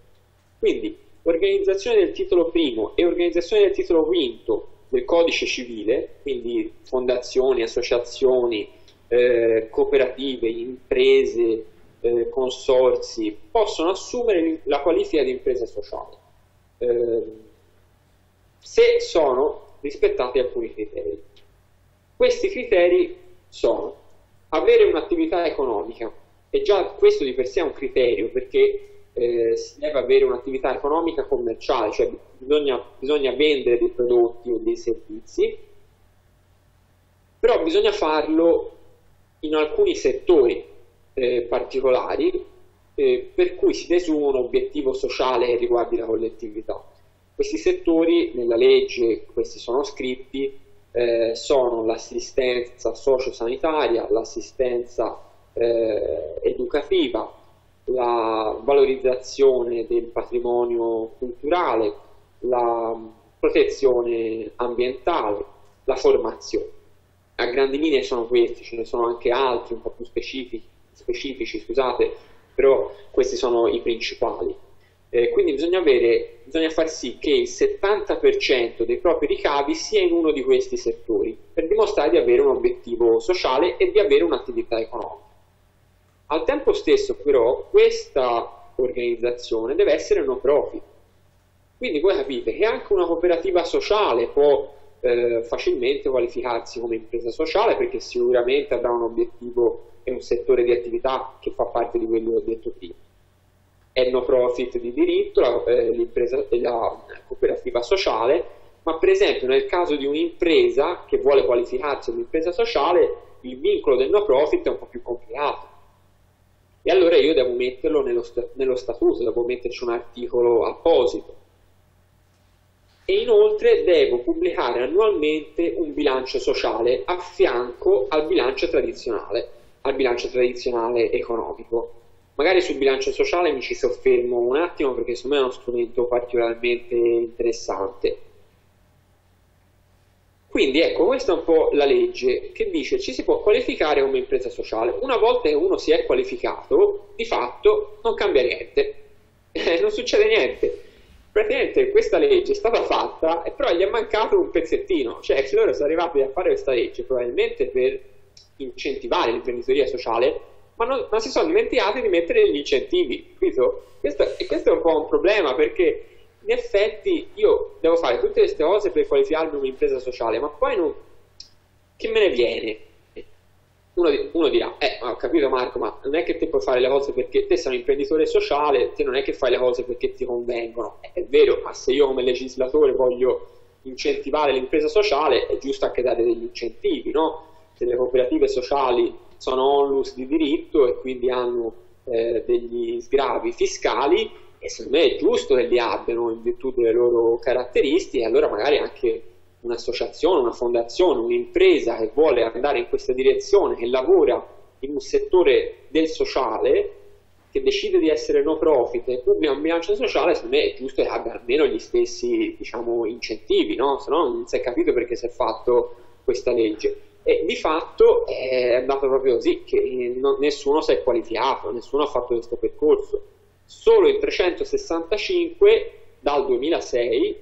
Quindi organizzazione del titolo primo e organizzazione del titolo quinto del codice civile, quindi fondazioni, associazioni, eh, cooperative, imprese, eh, consorzi, possono assumere la qualifica di impresa sociale eh, se sono rispettati alcuni criteri. Questi criteri sono avere un'attività economica, e già questo di per sé è un criterio perché eh, si deve avere un'attività economica commerciale, cioè bisogna, bisogna vendere dei prodotti o dei servizi, però bisogna farlo in alcuni settori eh, particolari eh, per cui si desume un obiettivo sociale che riguardi la collettività. Questi settori nella legge, questi sono scritti, eh, sono l'assistenza sociosanitaria, l'assistenza eh, educativa, la valorizzazione del patrimonio culturale, la protezione ambientale, la formazione. A grandi linee sono questi, ce ne sono anche altri un po' più specifici, specifici scusate, però questi sono i principali. Eh, quindi bisogna, avere, bisogna far sì che il 70% dei propri ricavi sia in uno di questi settori, per dimostrare di avere un obiettivo sociale e di avere un'attività economica. Al tempo stesso però questa organizzazione deve essere no profit, quindi voi capite che anche una cooperativa sociale può eh, facilmente qualificarsi come impresa sociale perché sicuramente avrà un obiettivo e un settore di attività che fa parte di quello che ho detto prima è no profit di diritto, la, eh, la cooperativa sociale, ma per esempio nel caso di un'impresa che vuole qualificarsi come impresa sociale, il vincolo del no profit è un po' più complicato. E allora io devo metterlo nello, nello statuto, devo metterci un articolo apposito. E inoltre devo pubblicare annualmente un bilancio sociale a fianco al bilancio tradizionale al bilancio tradizionale economico. Magari sul bilancio sociale mi ci soffermo un attimo perché secondo me è uno strumento particolarmente interessante. Quindi ecco, questa è un po' la legge che dice ci si può qualificare come impresa sociale. Una volta che uno si è qualificato, di fatto non cambia niente, non succede niente. Praticamente questa legge è stata fatta, però gli è mancato un pezzettino, cioè loro sono arrivati a fare questa legge probabilmente per incentivare l'imprenditoria sociale, ma, non, ma si sono dimenticati di mettere gli incentivi. Questo, e questo è un po' un problema perché in effetti io devo fare tutte queste cose per qualificarmi un'impresa sociale, ma poi non... che me ne viene? Uno, uno, dirà, eh, ho capito Marco, ma non è che te puoi fare le cose perché te sei un imprenditore sociale, te non è che fai le cose perché ti convengono. Eh, è vero, ma se io come legislatore voglio incentivare l'impresa sociale, è giusto anche dare degli incentivi, no? Se le cooperative sociali sono onlus di diritto e quindi hanno eh, degli sgravi fiscali, e secondo me è giusto che li abbiano in virtù delle loro caratteristiche, allora magari anche un'associazione, una fondazione, un'impresa che vuole andare in questa direzione, che lavora in un settore del sociale, che decide di essere no profit e pubblica un bilancio sociale, secondo me è giusto che abbia almeno gli stessi diciamo, incentivi, no? se no non si è capito perché si è fatto questa legge. E di fatto è andato proprio così, che nessuno si è qualificato, nessuno ha fatto questo percorso. Solo in 365 dal 2006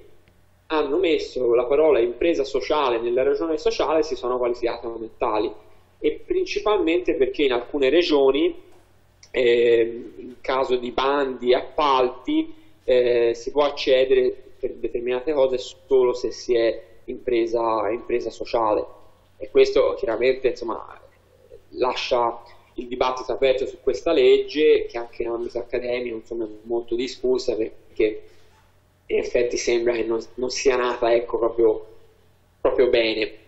hanno messo la parola impresa sociale nella regione sociale e si sono qualificati come tali. E principalmente perché in alcune regioni eh, in caso di bandi appalti eh, si può accedere per determinate cose solo se si è impresa, impresa sociale e questo chiaramente insomma, lascia il dibattito aperto su questa legge che anche in ambito accademico insomma, è molto discussa perché in effetti sembra che non, non sia nata ecco, proprio, proprio bene.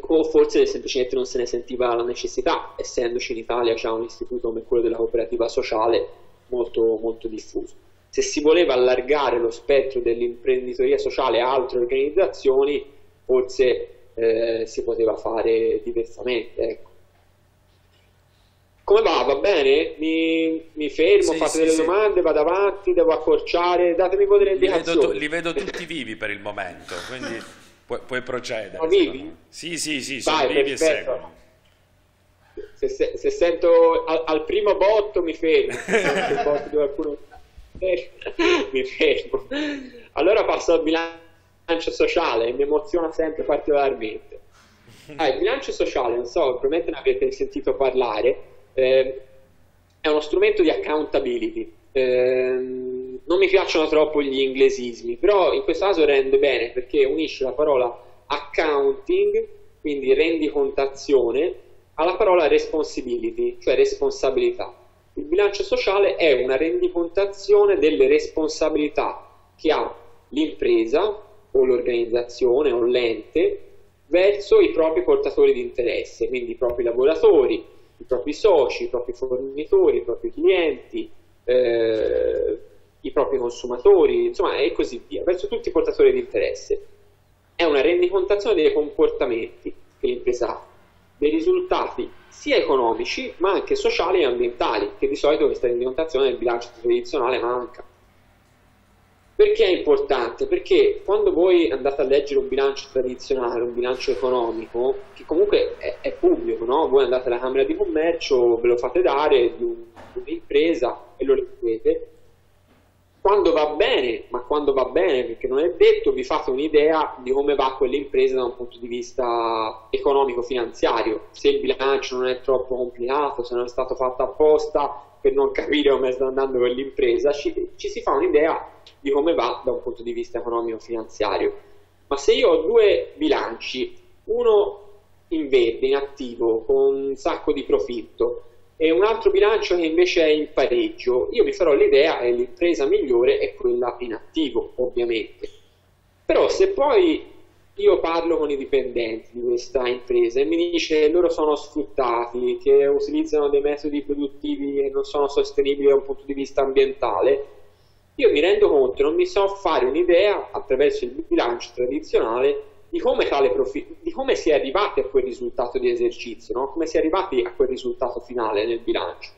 O forse semplicemente non se ne sentiva la necessità essendoci in Italia c'è un istituto come quello della cooperativa sociale molto, molto diffuso. Se si voleva allargare lo spettro dell'imprenditoria sociale a altre organizzazioni forse eh, si poteva fare diversamente ecco. Come va? Va bene? Mi, mi fermo, sì, fate sì, delle sì. domande, vado avanti, devo accorciare, datemi indicazioni. Li vedo, li vedo tutti vivi per il momento, quindi puoi, puoi procedere. Sono vivi? Sì, sì, sì, sono Vai, vivi perfetto. e seguono. Se, se, se sento al, al, primo botto mi fermo, qualcuno... mi fermo. Allora passo al bilancio sociale, mi emoziona sempre particolarmente. Ah, il bilancio sociale, non so, probabilmente ne avete sentito parlare, eh, è uno strumento di accountability. Eh, non mi piacciono troppo gli inglesismi, però in questo caso rende bene perché unisce la parola accounting, quindi rendicontazione, alla parola responsibility, cioè responsabilità. Il bilancio sociale è una rendicontazione delle responsabilità che ha l'impresa o l'organizzazione o l'ente verso i propri portatori di interesse, quindi i propri lavoratori, i propri soci, i propri fornitori, i propri clienti, eh, i propri consumatori, insomma, e così via, verso tutti i portatori di interesse. È una rendicontazione dei comportamenti che l'impresa ha, dei risultati sia economici ma anche sociali e ambientali, che di solito questa rendicontazione nel bilancio tradizionale manca. Perché è importante? Perché quando voi andate a leggere un bilancio tradizionale, un bilancio economico, che comunque è, è pubblico, no? voi andate alla Camera di Commercio, ve lo fate dare di un'impresa e lo leggete, quando va bene, ma quando va bene, perché non è detto, vi fate un'idea di come va quell'impresa da un punto di vista economico-finanziario, se il bilancio non è troppo complicato, se non è stato fatto apposta per non capire come sta andando quell'impresa, ci, ci si fa un'idea di come va da un punto di vista economico-finanziario. Ma se io ho due bilanci, uno in verde, in attivo, con un sacco di profitto, e un altro bilancio che invece è in pareggio, io mi farò l'idea che l'impresa migliore è quella in attivo, ovviamente. Però se poi io parlo con i dipendenti di questa impresa e mi dice che loro sono sfruttati, che utilizzano dei metodi produttivi che non sono sostenibili da un punto di vista ambientale, io mi rendo conto, non mi so fare un'idea attraverso il bilancio tradizionale di come, di come, si è arrivati a quel risultato di esercizio, no? come si è arrivati a quel risultato finale nel bilancio.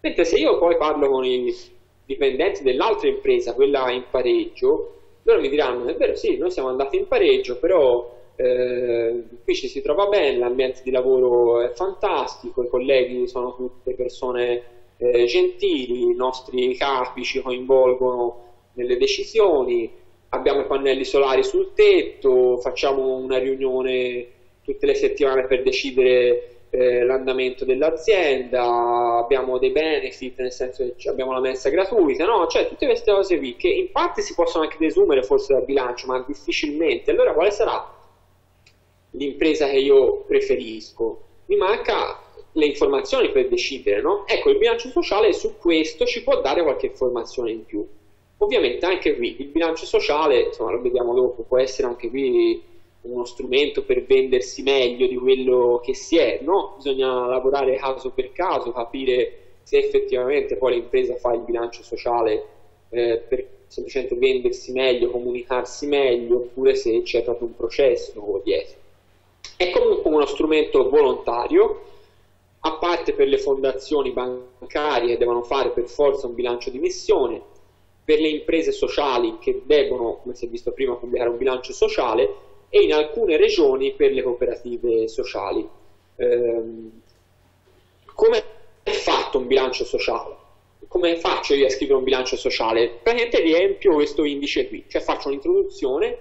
Mentre se io poi parlo con i dipendenti dell'altra impresa, quella in pareggio, loro mi diranno, è vero, sì, noi siamo andati in pareggio, però eh, qui ci si trova bene, l'ambiente di lavoro è fantastico, i colleghi sono tutte persone eh, gentili, i nostri capi ci coinvolgono nelle decisioni, abbiamo i pannelli solari sul tetto, facciamo una riunione tutte le settimane per decidere eh, l'andamento dell'azienda, abbiamo dei benefit, nel senso che abbiamo la mensa gratuita, no? Cioè tutte queste cose qui che in parte si possono anche desumere forse dal bilancio, ma difficilmente. Allora quale sarà l'impresa che io preferisco? Mi manca le informazioni per decidere, no? Ecco, il bilancio sociale su questo ci può dare qualche informazione in più. Ovviamente anche qui il bilancio sociale, insomma lo vediamo dopo, può essere anche qui uno strumento per vendersi meglio di quello che si è, no? Bisogna lavorare caso per caso, capire se effettivamente poi l'impresa fa il bilancio sociale eh, per semplicemente vendersi meglio, comunicarsi meglio, oppure se c'è proprio un processo dietro. È comunque uno strumento volontario, a parte per le fondazioni bancarie che devono fare per forza un bilancio di missione, per le imprese sociali che devono, come si è visto prima, pubblicare un bilancio sociale e in alcune regioni per le cooperative sociali. Ehm, come è fatto un bilancio sociale? Come faccio io a scrivere un bilancio sociale? Praticamente riempio questo indice qui, cioè faccio un'introduzione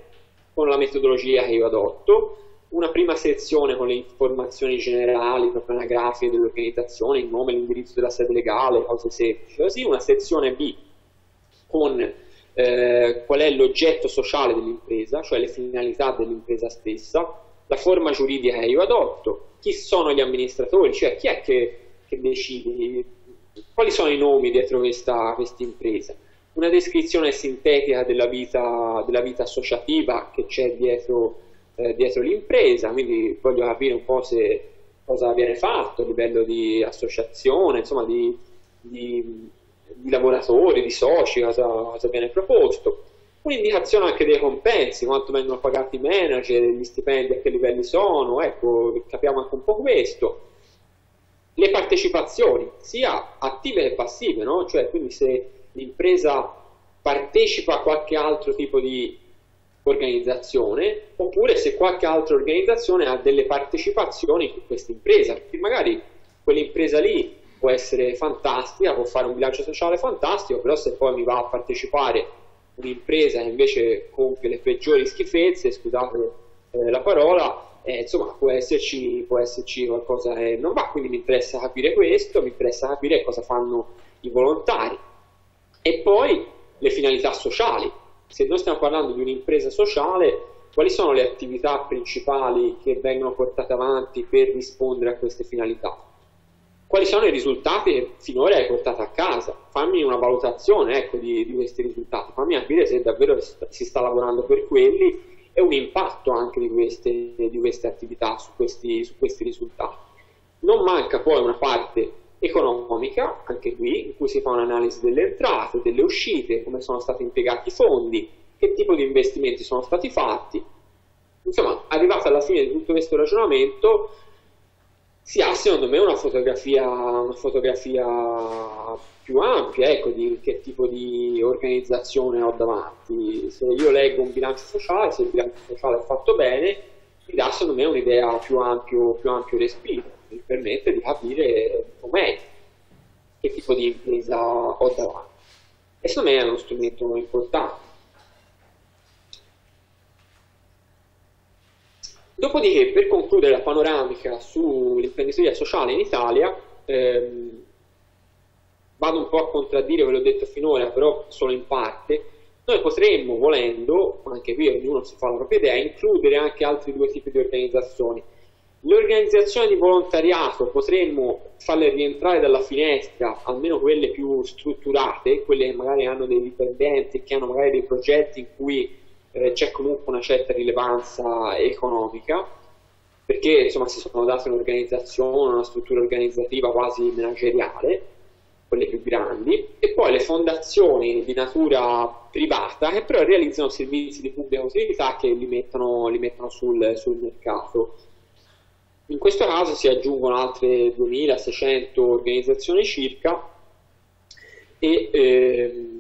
con la metodologia che io adotto, una prima sezione con le informazioni generali, proprio anagrafiche dell'organizzazione, il nome, l'indirizzo della sede legale, cose semplici, così una sezione B con eh, qual è l'oggetto sociale dell'impresa, cioè le finalità dell'impresa stessa, la forma giuridica che io adotto, chi sono gli amministratori, cioè chi è che, che decide, quali sono i nomi dietro questa impresa, una descrizione sintetica della vita, della vita associativa che c'è dietro, eh, dietro, l'impresa, quindi voglio capire un po' se, cosa viene fatto a livello di associazione, insomma di, di di lavoratori, di soci, cosa, cosa viene proposto. Un'indicazione anche dei compensi, quanto vengono pagati i manager, gli stipendi a che livelli sono, ecco, capiamo anche un po' questo. Le partecipazioni, sia attive che passive, no? Cioè, quindi se l'impresa partecipa a qualche altro tipo di organizzazione, oppure se qualche altra organizzazione ha delle partecipazioni in questa impresa, perché magari quell'impresa lì può essere fantastica, può fare un bilancio sociale fantastico, però se poi mi va a partecipare un'impresa che invece compie le peggiori schifezze, scusate eh, la parola, eh, insomma può esserci, può esserci qualcosa che non va, quindi mi interessa capire questo, mi interessa capire cosa fanno i volontari. E poi le finalità sociali. Se noi stiamo parlando di un'impresa sociale, quali sono le attività principali che vengono portate avanti per rispondere a queste finalità? Quali sono i risultati che finora hai portato a casa, fammi una valutazione ecco, di, di, questi risultati, fammi capire se davvero si sta lavorando per quelli e un impatto anche di queste, di queste attività su questi, su questi, risultati. Non manca poi una parte economica, anche qui, in cui si fa un'analisi delle entrate, delle uscite, come sono stati impiegati i fondi, che tipo di investimenti sono stati fatti. Insomma, arrivato alla fine di tutto questo ragionamento, si ha secondo me una fotografia, una fotografia più ampia ecco, di che tipo di organizzazione ho davanti. Se io leggo un bilancio sociale, se il bilancio sociale è fatto bene, mi dà secondo me un'idea più ampio, più ampio respiro, mi permette di capire meglio che tipo di impresa ho davanti. E secondo me è uno strumento importante. Dopodiché, per concludere la panoramica sull'imprenditoria sociale in Italia, ehm, vado un po' a contraddire quello detto finora, però solo in parte, noi potremmo, volendo, anche qui ognuno si fa la propria idea, includere anche altri due tipi di organizzazioni. Le organizzazioni di volontariato potremmo farle rientrare dalla finestra, almeno quelle più strutturate, quelle che magari hanno dei dipendenti, che hanno magari dei progetti in cui eh, c'è comunque una certa rilevanza economica, perché insomma si sono date un'organizzazione, una struttura organizzativa quasi manageriale, quelle più grandi, e poi le fondazioni di natura privata che però realizzano servizi di pubblica utilità che li mettono, li mettono sul, sul mercato. In questo caso si aggiungono altre 2600 organizzazioni circa e ehm,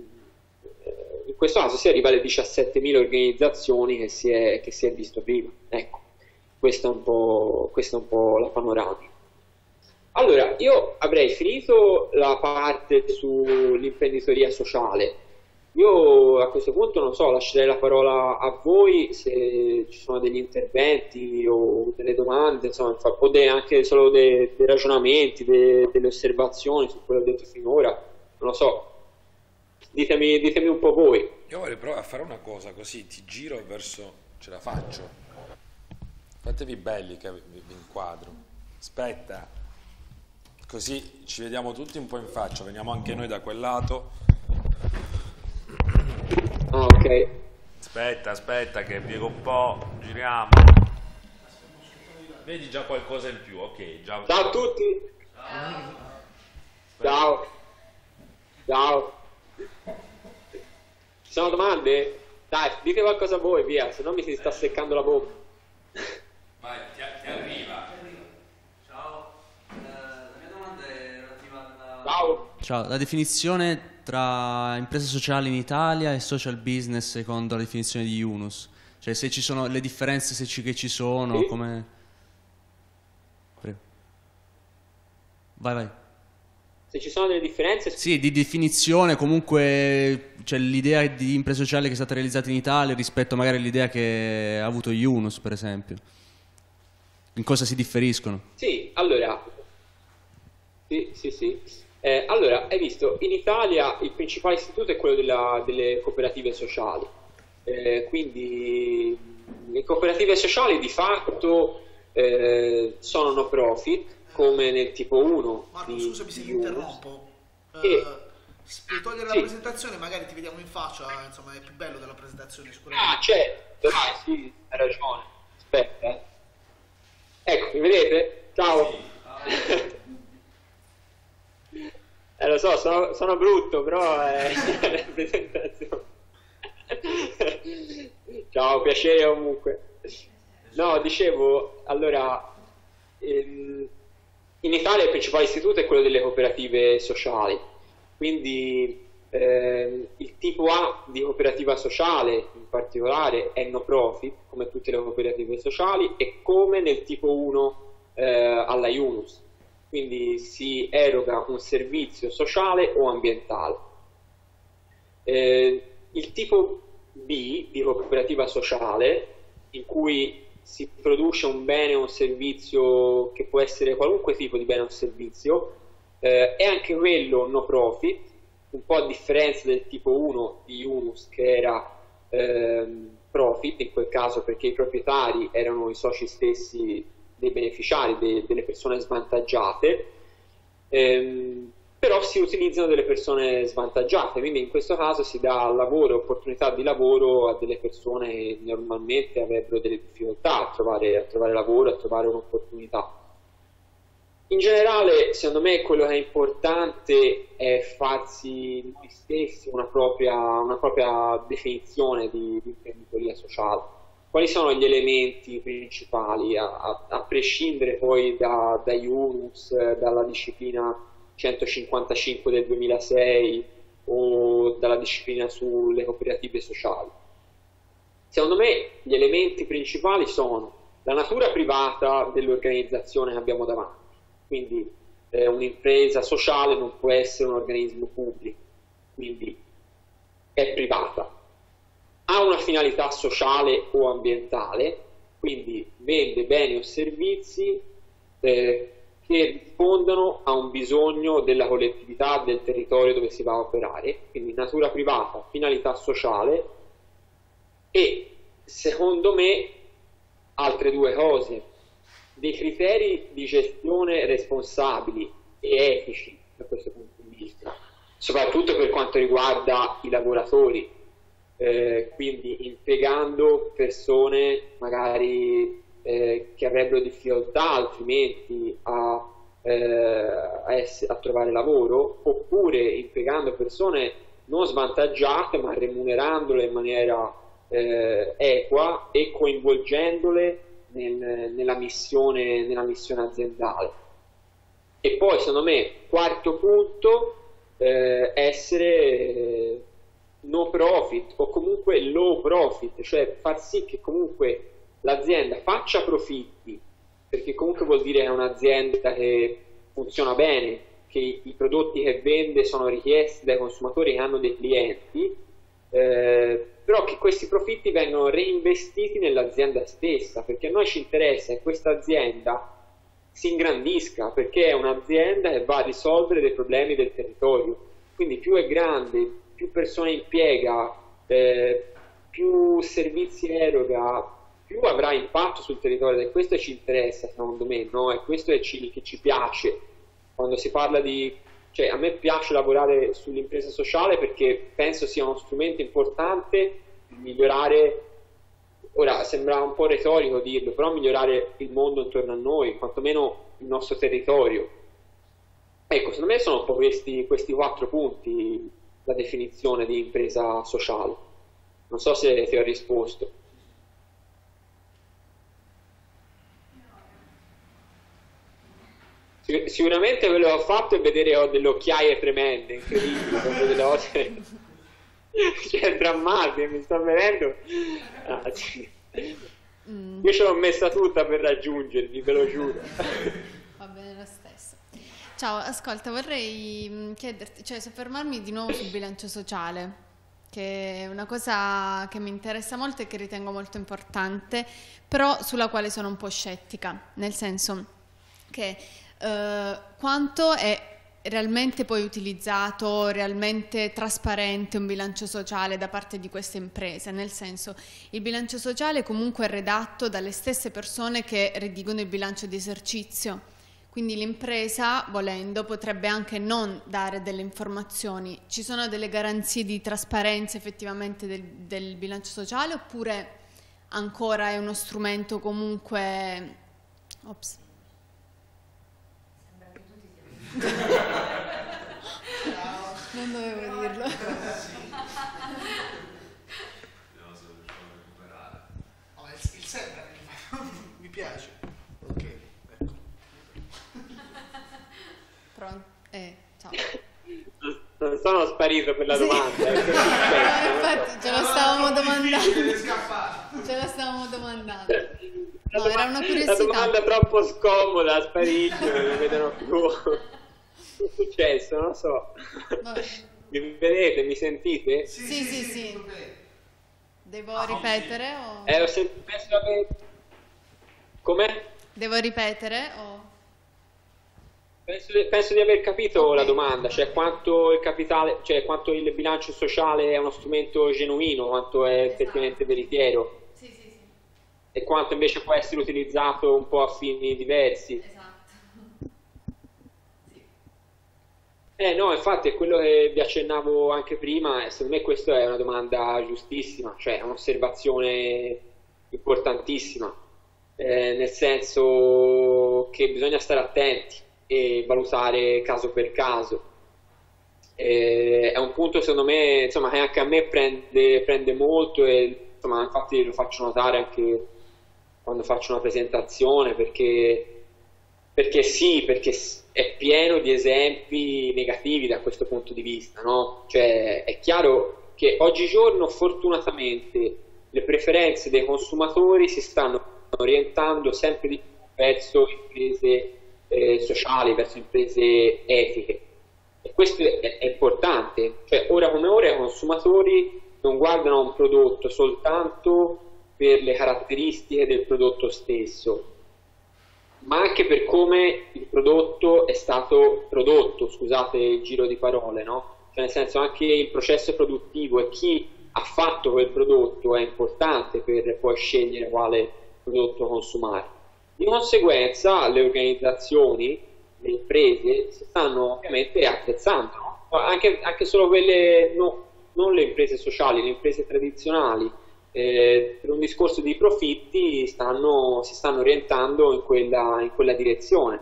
questo caso si arriva alle 17.000 organizzazioni che si è, che si è visto prima. Ecco, questa è un po', è un po la panoramica. Allora, io avrei finito la parte sull'imprenditoria sociale. Io a questo punto non so, lascerei la parola a voi se ci sono degli interventi o delle domande, insomma, o de, anche solo dei, dei ragionamenti, de, delle osservazioni su quello che ho detto finora. Non lo so, ditemi, ditemi un po' voi. Io vorrei provare a fare una cosa così, ti giro verso... ce la faccio. Fatevi belli che vi inquadro. Aspetta. Così ci vediamo tutti un po' in faccia, veniamo anche noi da quel lato. Ok. Aspetta, aspetta che piego un po', giriamo. Vedi già qualcosa in più, ok. Già... Ciao a tutti. Ciao. Ciao. Ci sono domande? Dai, dite qualcosa a voi, via, se no mi si sta seccando la bocca. Vai, ti, ti arriva. Ciao. Ciao, la definizione tra imprese sociali in Italia e social business secondo la definizione di Yunus. Cioè se ci sono le differenze se ci, che ci sono, Sì. come... Prego. Vai, vai. Se ci sono delle differenze, Sì, di definizione comunque c'è l'idea di impresa sociale che è stata realizzata in Italia rispetto magari all'idea che ha avuto Yunus, per esempio. In cosa si differiscono? Sì, allora, sì, sì, sì. Eh, allora, hai visto, in Italia il principale istituto è quello della- delle cooperative sociali. Eh, quindi le cooperative sociali di fatto eh, sono no profit, come nel tipo 1 Marco, di, scusami se ti interrompo. Sì. Eh, se puoi togliere Sì. la presentazione, magari ti vediamo in faccia, insomma, è più bello della presentazione sicuramente. Ah, certo, dai, sì, hai ragione. Aspetta. eh. Ecco, mi vedete? Ciao. eh, lo so, sono, sono brutto, però è la presentazione. Ciao, piacere comunque. No, dicevo, allora, ehm, in Italia il principale istituto è quello delle cooperative sociali, quindi ehm, il tipo A di cooperativa sociale in particolare è no profit, come tutte le cooperative sociali, e come nel tipo 1 eh, alla Yunus, quindi si eroga un servizio sociale o ambientale. Eh, il tipo B di cooperativa sociale, in cui si produce un bene o un servizio che può essere qualunque tipo di bene o servizio, eh, è anche quello no profit, un po' a differenza del tipo 1 di Yunus che era ehm, profit, in quel caso perché i proprietari erano i soci stessi dei beneficiari, de- delle persone svantaggiate, ehm, però si utilizzano delle persone svantaggiate, quindi in questo caso si dà lavoro, opportunità di lavoro a delle persone che normalmente avrebbero delle difficoltà a trovare, a trovare lavoro, a trovare un'opportunità. In generale, secondo me, quello che è importante è farsi noi stessi una propria, una propria definizione di, di imprenditoria sociale. Quali sono gli elementi principali, a, a- a prescindere poi da, da Yunus, eh, dalla disciplina 155 del 2006 o dalla disciplina sulle cooperative sociali? Secondo me gli elementi principali sono la natura privata dell'organizzazione che abbiamo davanti, quindi eh, un'impresa sociale non può essere un organismo pubblico, quindi è privata. Ha una finalità sociale o ambientale, quindi vende beni o servizi eh, che rispondono a un bisogno della collettività del territorio dove si va a operare, quindi natura privata, finalità sociale e secondo me altre due cose, dei criteri di gestione responsabili e etici da questo punto di vista, soprattutto per quanto riguarda i lavoratori, eh, quindi impiegando persone magari eh, che avrebbero difficoltà altrimenti a eh, a, ess- a trovare lavoro, oppure impiegando persone non svantaggiate ma remunerandole in maniera eh, equa e coinvolgendole nel- nella missione, nella missione aziendale. E poi, secondo me, quarto punto, eh, essere no profit o comunque low profit, cioè far sì che comunque l'azienda faccia profitti, perché comunque vuol dire che è un'azienda che funziona bene, che i, prodotti che vende sono richiesti dai consumatori che hanno dei clienti, eh, però che questi profitti vengano reinvestiti nell'azienda stessa, perché a noi ci interessa che questa azienda si ingrandisca, perché è un'azienda che va a risolvere dei problemi del territorio. Quindi più è grande, più persone impiega, eh, più servizi eroga, più avrà impatto sul territorio e questo ci interessa secondo me, no? E questo è ci, che ci piace quando si parla di... Cioè, a me piace lavorare sull'impresa sociale perché penso sia uno strumento importante per migliorare, ora sembra un po' retorico dirlo, però migliorare il mondo intorno a noi, quantomeno il nostro territorio. Ecco, secondo me sono un po' questi, questi quattro punti la definizione di impresa sociale. Non so se ti ho risposto. Sicuramente quello che ho fatto è vedere ho delle occhiaie tremende, incredibili, proprio delle cose cioè drammatiche, mi sto vedendo. Ah, sì. Io ce l'ho messa tutta per raggiungervi, ve lo giuro. Va bene lo stesso. Ciao, ascolta, vorrei mh, chiederti, cioè soffermarmi di nuovo sul bilancio sociale, che è una cosa che mi interessa molto e che ritengo molto importante, però sulla quale sono un po' scettica, nel senso che eh, quanto è realmente poi utilizzato, realmente trasparente un bilancio sociale da parte di queste imprese, nel senso il bilancio sociale comunque è redatto dalle stesse persone che redigono il bilancio di esercizio, quindi l'impresa volendo potrebbe anche non dare delle informazioni, ci sono delle garanzie di trasparenza effettivamente del, del bilancio sociale oppure ancora è uno strumento comunque... Ops. Non dovevo dirlo. No, il, il sembra mi piace. Ok, ecco. Pronto? Eh, ciao. Non sono sparito per la Sì. domanda. eh, No, successo? infatti ce lo stavamo Difficile domandando. Ce lo stavamo domandando. La No, era una curiosità. La domanda troppo scomoda, sparisce, non mi vedono più. Che è successo? Non lo so. Vabbè. Mi vedete? Mi sentite? Sì, sì, sì. bene. Devo ripetere o... Eh, ho sentito, penso di aver... Come? Devo ripetere o... Penso, penso di aver capito Ok. la domanda, cioè quanto il capitale, cioè quanto il bilancio sociale è uno strumento genuino, quanto è effettivamente veritiero Sì, sì, sì. e quanto invece può essere utilizzato un po' a fini diversi. Esatto. Eh no, infatti è quello che vi accennavo anche prima secondo me questa è una domanda giustissima, cioè è un'osservazione importantissima, eh, nel senso che bisogna stare attenti e valutare caso per caso. Eh, è un punto secondo me insomma, che anche a me prende, prende molto e insomma, infatti lo faccio notare anche quando faccio una presentazione perché perché sì, perché è pieno di esempi negativi da questo punto di vista, no? Cioè, è chiaro che oggigiorno fortunatamente le preferenze dei consumatori si stanno orientando sempre di più verso imprese eh, sociali, verso imprese etiche. E questo è, è importante, cioè ora come ora i consumatori non guardano un prodotto soltanto per le caratteristiche del prodotto stesso, ma anche per come il prodotto è stato prodotto, scusate il giro di parole, no? Cioè nel senso anche il processo produttivo e chi ha fatto quel prodotto è importante per poi scegliere quale prodotto consumare. Di conseguenza le organizzazioni, le imprese si stanno ovviamente attrezzando, anche, anche solo quelle, no, non le imprese sociali, le imprese tradizionali, eh, per un discorso di profitti stanno, si stanno orientando in quella, in quella direzione.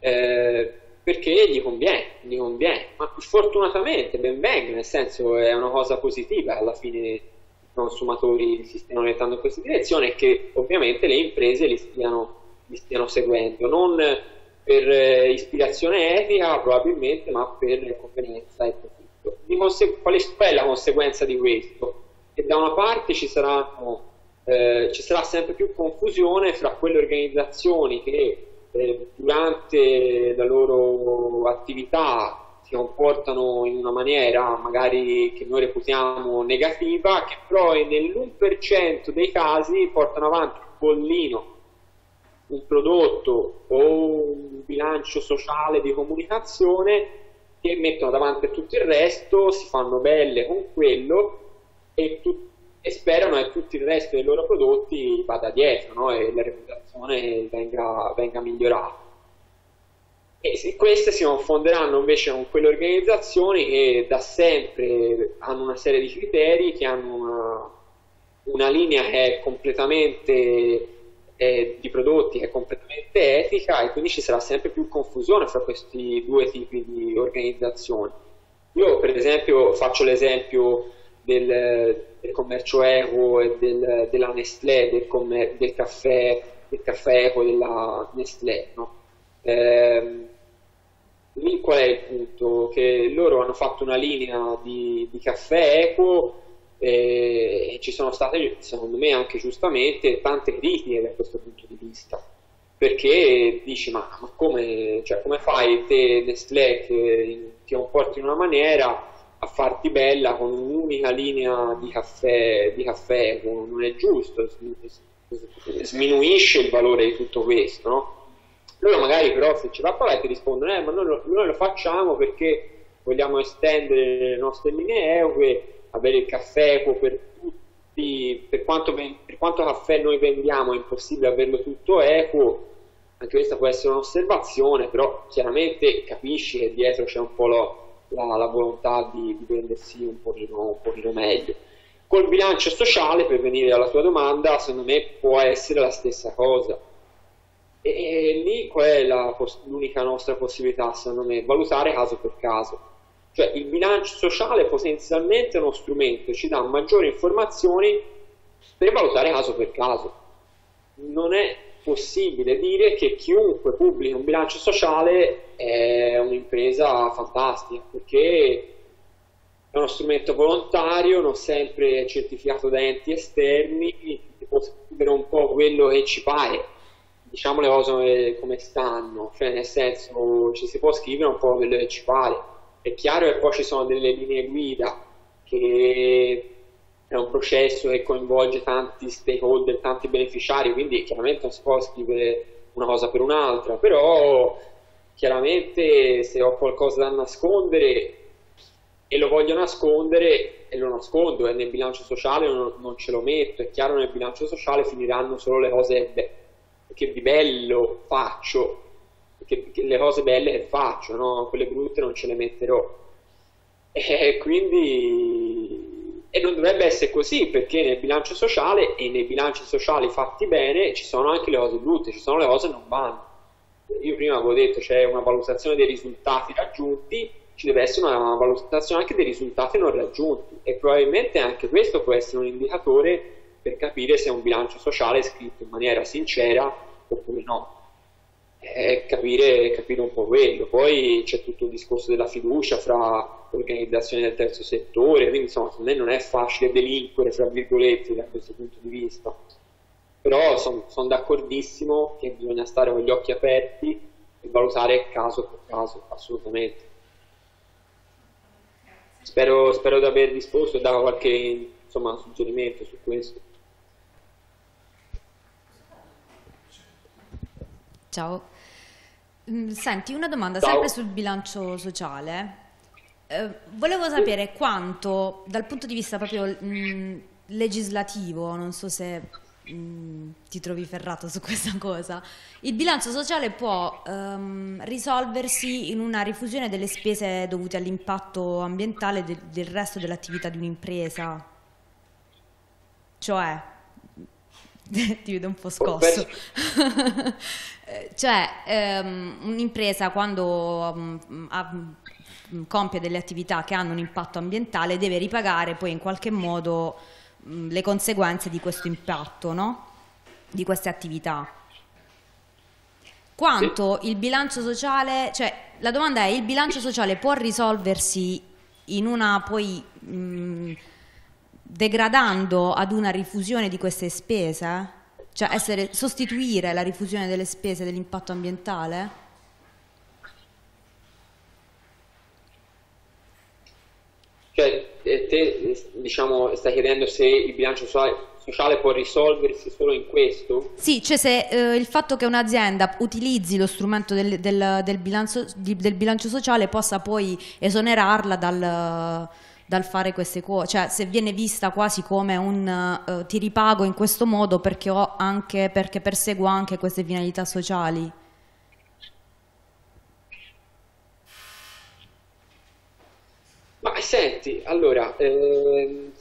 eh, perché gli conviene, gli conviene, ma sfortunatamente ben venga, nel senso è una cosa positiva, alla fine i consumatori si stiano orientando in questa direzione e che ovviamente le imprese li stiano, li stiano seguendo, non per eh, ispirazione etica probabilmente, ma per convenienza e profitto. Qual è la conseguenza di questo? Che da una parte ci saranno eh, ci sarà sempre più confusione fra quelle organizzazioni che eh, durante la loro attività si comportano in una maniera magari che noi reputiamo negativa, che però nell'1% dei casi portano avanti un bollino, un prodotto o un bilancio sociale di comunicazione che mettono davanti a tutto il resto, si fanno belle con quello e tutti e sperano che tutto il resto dei loro prodotti vada dietro no? e la reputazione venga, venga migliorata. E se queste si confonderanno invece con quelle organizzazioni che da sempre hanno una serie di criteri, che hanno una, una linea che è completamente eh, di prodotti che è completamente etica e quindi ci sarà sempre più confusione fra questi due tipi di organizzazioni. Io per esempio faccio l'esempio del, del commercio equo e del, della Nestlé, del, commer- del, caffè, del caffè equo della Nestlé. No? Eh, lì qual è il punto? Che loro hanno fatto una linea di, di caffè equo e ci sono state, secondo me anche giustamente, tante critiche da questo punto di vista. Perché dici, ma, ma come, cioè, come fai te, Nestlé, che ti comporti in una maniera a farti bella con un'unica linea di caffè, di caffè non è giusto, sminuisce il valore di tutto questo, no? Loro magari però se ci va parlare ti rispondono, eh, ma noi lo, noi lo facciamo perché vogliamo estendere le nostre linee eque, avere il caffè equo per tutti, per quanto, per quanto caffè noi vendiamo è impossibile averlo tutto equo, anche questa può essere un'osservazione, però chiaramente capisci che dietro c'è un po' lo, la, la volontà di, di vendersi un pochino, un pochino meglio. Col bilancio sociale, per venire alla tua domanda, secondo me può essere la stessa cosa. E, e lì qual è l'unica nostra possibilità, secondo me? Valutare caso per caso. Cioè il bilancio sociale potenzialmente è uno strumento, ci dà maggiori informazioni per valutare caso per caso. Non è possibile dire che chiunque pubblica un bilancio sociale è un'impresa fantastica, perché è uno strumento volontario, non sempre certificato da enti esterni, può scrivere un po' quello che ci pare, diciamo le cose come stanno, cioè nel senso ci si può scrivere un po' quello che ci pare. È chiaro che poi ci sono delle linee guida che è un processo che coinvolge tanti stakeholder, tanti beneficiari, quindi chiaramente non si può scrivere una cosa per un'altra, però chiaramente se ho qualcosa da nascondere e lo voglio nascondere e lo nascondo e nel bilancio sociale non, non ce lo metto, è chiaro nel bilancio sociale finiranno solo le cose be- che di bello faccio, che, che le cose belle che faccio, no? quelle brutte non ce le metterò. E quindi e non dovrebbe essere così perché nel bilancio sociale e nei bilanci sociali fatti bene ci sono anche le cose brutte, ci sono le cose non vanno. Io prima avevo detto c'è una valutazione dei risultati raggiunti, ci deve essere una valutazione anche dei risultati non raggiunti e probabilmente anche questo può essere un indicatore per capire se un bilancio sociale è scritto in maniera sincera oppure no è capire, capire, un po' quello. Poi c'è tutto il discorso della fiducia fra organizzazioni del terzo settore, quindi insomma secondo me non è facile delinquere, fra virgolette, da questo punto di vista. Però sono son d'accordissimo che bisogna stare con gli occhi aperti e valutare caso per caso, assolutamente. Spero, spero di aver risposto e dato qualche insomma, suggerimento su questo. Ciao. Mm, senti, una domanda Ciao. sempre sul bilancio sociale. Eh, volevo sapere quanto, dal punto di vista proprio mh, legislativo, non so se mh, ti trovi ferrato su questa cosa, il bilancio sociale può ehm, risolversi in una rifusione delle spese dovute all'impatto ambientale de- del resto dell'attività di un'impresa. Cioè, Ti vedo un po' scosso. cioè, ehm, un'impresa quando um, ha, um, compie delle attività che hanno un impatto ambientale deve ripagare poi in qualche modo um, le conseguenze di questo impatto, no? Di queste attività. Quanto il bilancio sociale, cioè la domanda è il bilancio sociale può risolversi in una poi mh, degradando ad una rifusione di queste spese? Cioè essere, sostituire la rifusione delle spese dell'impatto ambientale? Cioè, te diciamo, stai chiedendo se il bilancio sociale può risolversi solo in questo? Sì, cioè se eh, il fatto che un'azienda utilizzi lo strumento del, del, del, bilancio, del, bilancio, sociale possa poi esonerarla dal, dal fare queste cose, cioè se viene vista quasi come un uh, ti ripago in questo modo perché, anche, perché perseguo anche queste finalità sociali. Ma senti, allora, eh,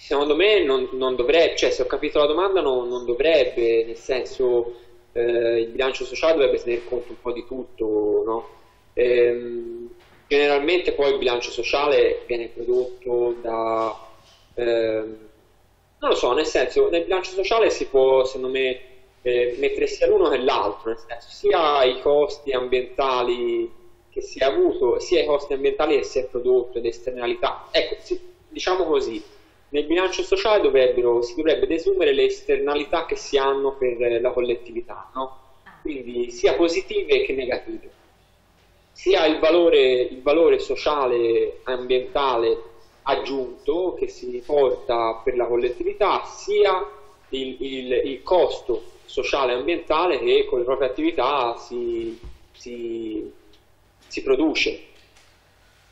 secondo me non, non, dovrebbe, cioè se ho capito la domanda non, non dovrebbe, nel senso eh, il bilancio sociale dovrebbe tenere conto un po' di tutto, no? Eh, generalmente poi il bilancio sociale viene prodotto da, ehm, non lo so, nel senso nel bilancio sociale si può, secondo me, eh, mettere sia l'uno che l'altro, nel senso sia i costi ambientali che si è avuto sia i costi ambientali che si è prodotto ed esternalità. Ecco, diciamo così, nel bilancio sociale si dovrebbe desumere le esternalità che si hanno per la collettività, no? quindi sia positive che negative. Sia il valore, il valore sociale ambientale aggiunto che si porta per la collettività, sia il, il, il costo sociale e ambientale che con le proprie attività si, si si produce.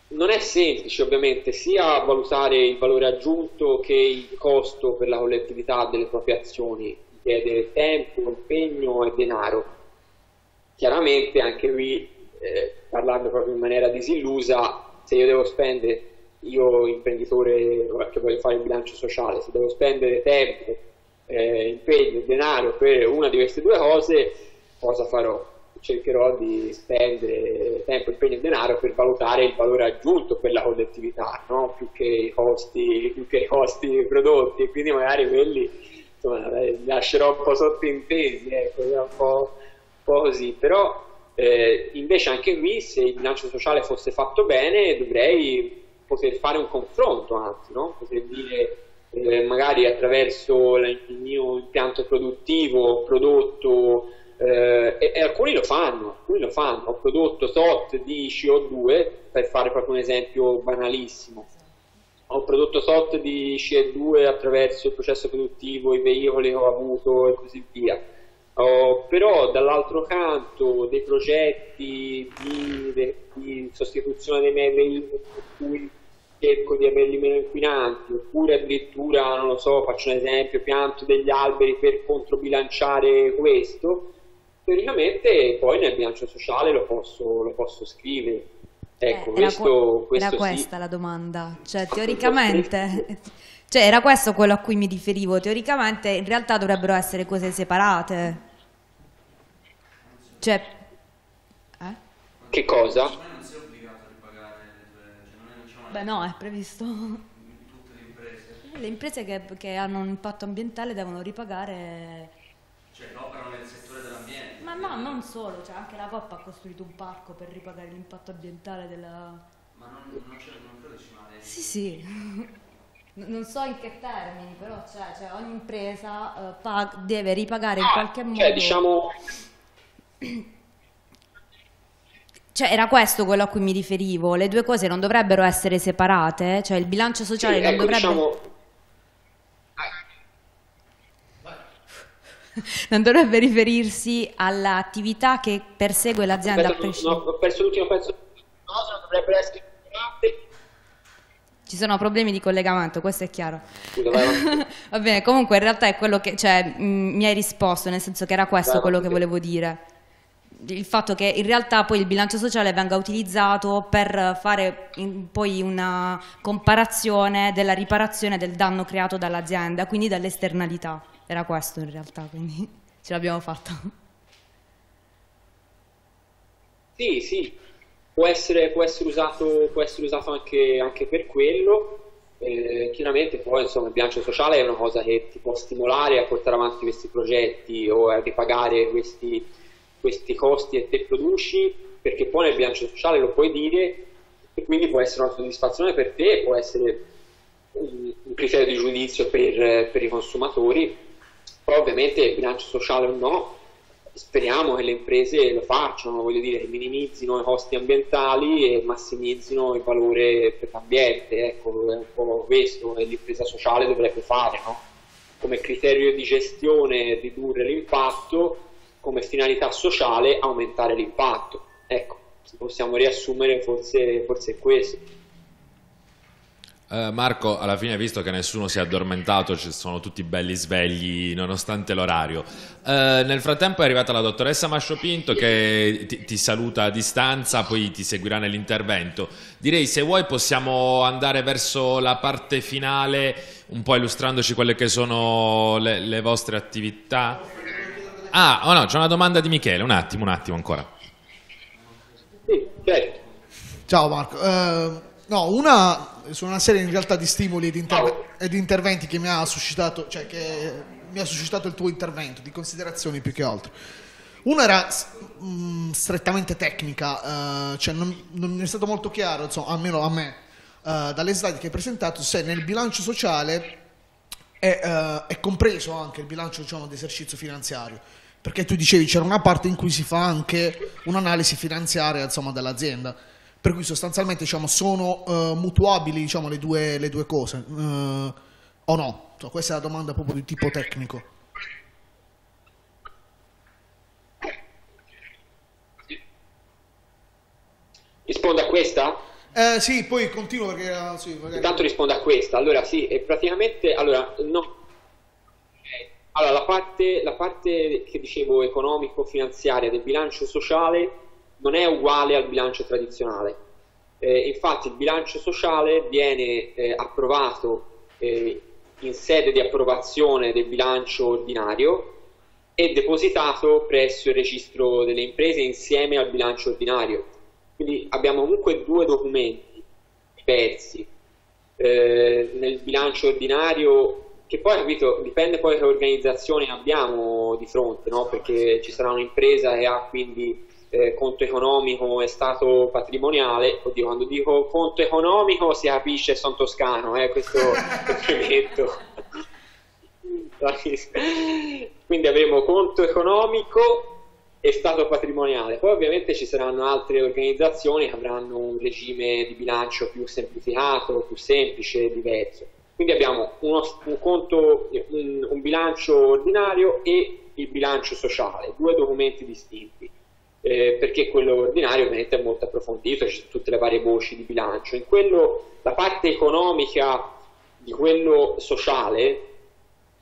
Non è semplice ovviamente sia valutare il valore aggiunto che il costo per la collettività delle proprie azioni, chiede tempo, impegno e denaro. Chiaramente anche qui, eh, parlando proprio in maniera disillusa, se io devo spendere, io imprenditore che voglio fare il bilancio sociale, se devo spendere tempo, eh, impegno denaro per una di queste due cose, cosa farò? cercherò di spendere tempo, impegno e denaro per valutare il valore aggiunto per la collettività, no? più, che i costi, più che i costi prodotti, e quindi magari quelli insomma, lascerò un po' sottintesi, ecco, un un po così, però eh, invece anche qui se il bilancio sociale fosse fatto bene dovrei poter fare un confronto, anzi, no? poter dire eh, magari attraverso il mio impianto produttivo prodotto eh, e, e, alcuni lo fanno, alcuni lo fanno. Ho prodotto tot di CO2, per fare proprio un esempio banalissimo. Ho prodotto tot di CO2 attraverso il processo produttivo, i veicoli che ho avuto e così via. Oh, però dall'altro canto dei progetti di, di, di sostituzione dei veicoli per cui cerco di averli meno inquinanti, oppure addirittura, non lo so, faccio un esempio, pianto degli alberi per controbilanciare questo, teoricamente poi nel bilancio sociale lo posso, lo posso scrivere. Ecco, eh, questo, era, questo era questa sì. la domanda, cioè teoricamente, cioè era questo quello a cui mi riferivo, teoricamente in realtà dovrebbero essere cose separate. Cioè, eh? Che cosa? Cioè, Beh no, è previsto. Le imprese che, che hanno un impatto ambientale devono ripagare cioè operano nel settore dell'ambiente. Ma no, non solo, cioè anche la Coppa ha costruito un parco per ripagare l'impatto ambientale della... Ma non, non, non credo ci male. Sì, sì. non so in che termini, però cioè, cioè ogni impresa uh, pag- deve ripagare in ah, qualche cioè, modo... Cioè, diciamo... Cioè, era questo quello a cui mi riferivo. Le due cose non dovrebbero essere separate, cioè il bilancio sociale sì, non ecco, dovrebbe... Diciamo non dovrebbe riferirsi all'attività che persegue l'azienda a prescindere. No, ho perso l'ultimo pezzo. No, non dovrebbero essere ci sono problemi di collegamento, questo è chiaro. Va bene, comunque in realtà è quello che, cioè, mh, mi hai risposto, nel senso che era questo Vai, quello che volevo dire. Il fatto che in realtà poi il bilancio sociale venga utilizzato per fare poi una comparazione della riparazione del danno creato dall'azienda, quindi dall'esternalità era questo in realtà, quindi ce l'abbiamo fatta. Sì, sì, può essere, può essere usato, può essere usato anche, anche per quello. Eh, chiaramente poi insomma il bilancio sociale è una cosa che ti può stimolare a portare avanti questi progetti o a ripagare questi, questi costi che te produci, perché poi nel bilancio sociale lo puoi dire e quindi può essere una soddisfazione per te, può essere un, criterio di giudizio per, per i consumatori. Poi ovviamente il bilancio sociale o no, speriamo che le imprese lo facciano, voglio dire, minimizzino i costi ambientali e massimizzino il valore per l'ambiente, ecco, è un po' questo che l'impresa sociale dovrebbe fare, no? come criterio di gestione ridurre l'impatto, come finalità sociale aumentare l'impatto. Ecco, se possiamo riassumere forse, forse questo. Eh, Marco, alla fine, visto che nessuno si è addormentato, ci sono tutti belli svegli nonostante l'orario. Eh, nel frattempo è arrivata la dottoressa Masciopinto che ti, ti saluta a distanza, poi ti seguirà nell'intervento. Direi, se vuoi, possiamo andare verso la parte finale, un po' illustrandoci quelle che sono le, le vostre attività. Ah, oh no, c'è una domanda di Michele, un attimo, un attimo ancora. Sì, certo. Ciao Marco. Eh, no, una su una serie in realtà di stimoli ed, interve- ed interventi che mi ha suscitato, cioè che mi ha suscitato il tuo intervento, di considerazioni più che altro. Una era mh, strettamente tecnica, eh, cioè non, non mi è stato molto chiaro, insomma, almeno a me, eh, dalle slide che hai presentato, se nel bilancio sociale è, eh, è compreso anche il bilancio diciamo, di esercizio finanziario. Perché tu dicevi c'era una parte in cui si fa anche un'analisi finanziaria insomma, dell'azienda. Per cui sostanzialmente diciamo, sono eh, mutuabili diciamo, le, due, le due cose, eh, o no? Cioè, questa è la domanda proprio di tipo tecnico. Rispondo a questa? Eh, sì, poi continuo perché... eh, sì, magari- Intanto rispondo a questa. Allora, sì, praticamente... Allora, no. Allora, la parte, la parte che dicevo economico-finanziaria del bilancio sociale non è uguale al bilancio tradizionale. Eh, infatti il bilancio sociale viene eh, approvato eh, in sede di approvazione del bilancio ordinario e depositato presso il registro delle imprese insieme al bilancio ordinario. Quindi abbiamo comunque due documenti diversi. Eh, nel bilancio ordinario, che poi capito, dipende poi che organizzazione abbiamo di fronte, no? perché ci sarà un'impresa che ha quindi eh, conto economico e stato patrimoniale. Oddio, quando dico conto economico si capisce sono toscano, eh, questo complimento. Quindi avremo conto economico e stato patrimoniale. Poi ovviamente ci saranno altre organizzazioni che avranno un regime di bilancio più semplificato, più semplice, diverso. Quindi abbiamo uno, un, conto, un, un bilancio ordinario e il bilancio sociale, due documenti distinti. Eh, perché quello ordinario ovviamente è molto approfondito, ci sono tutte le varie voci di bilancio. In quello, la parte economica di quello sociale,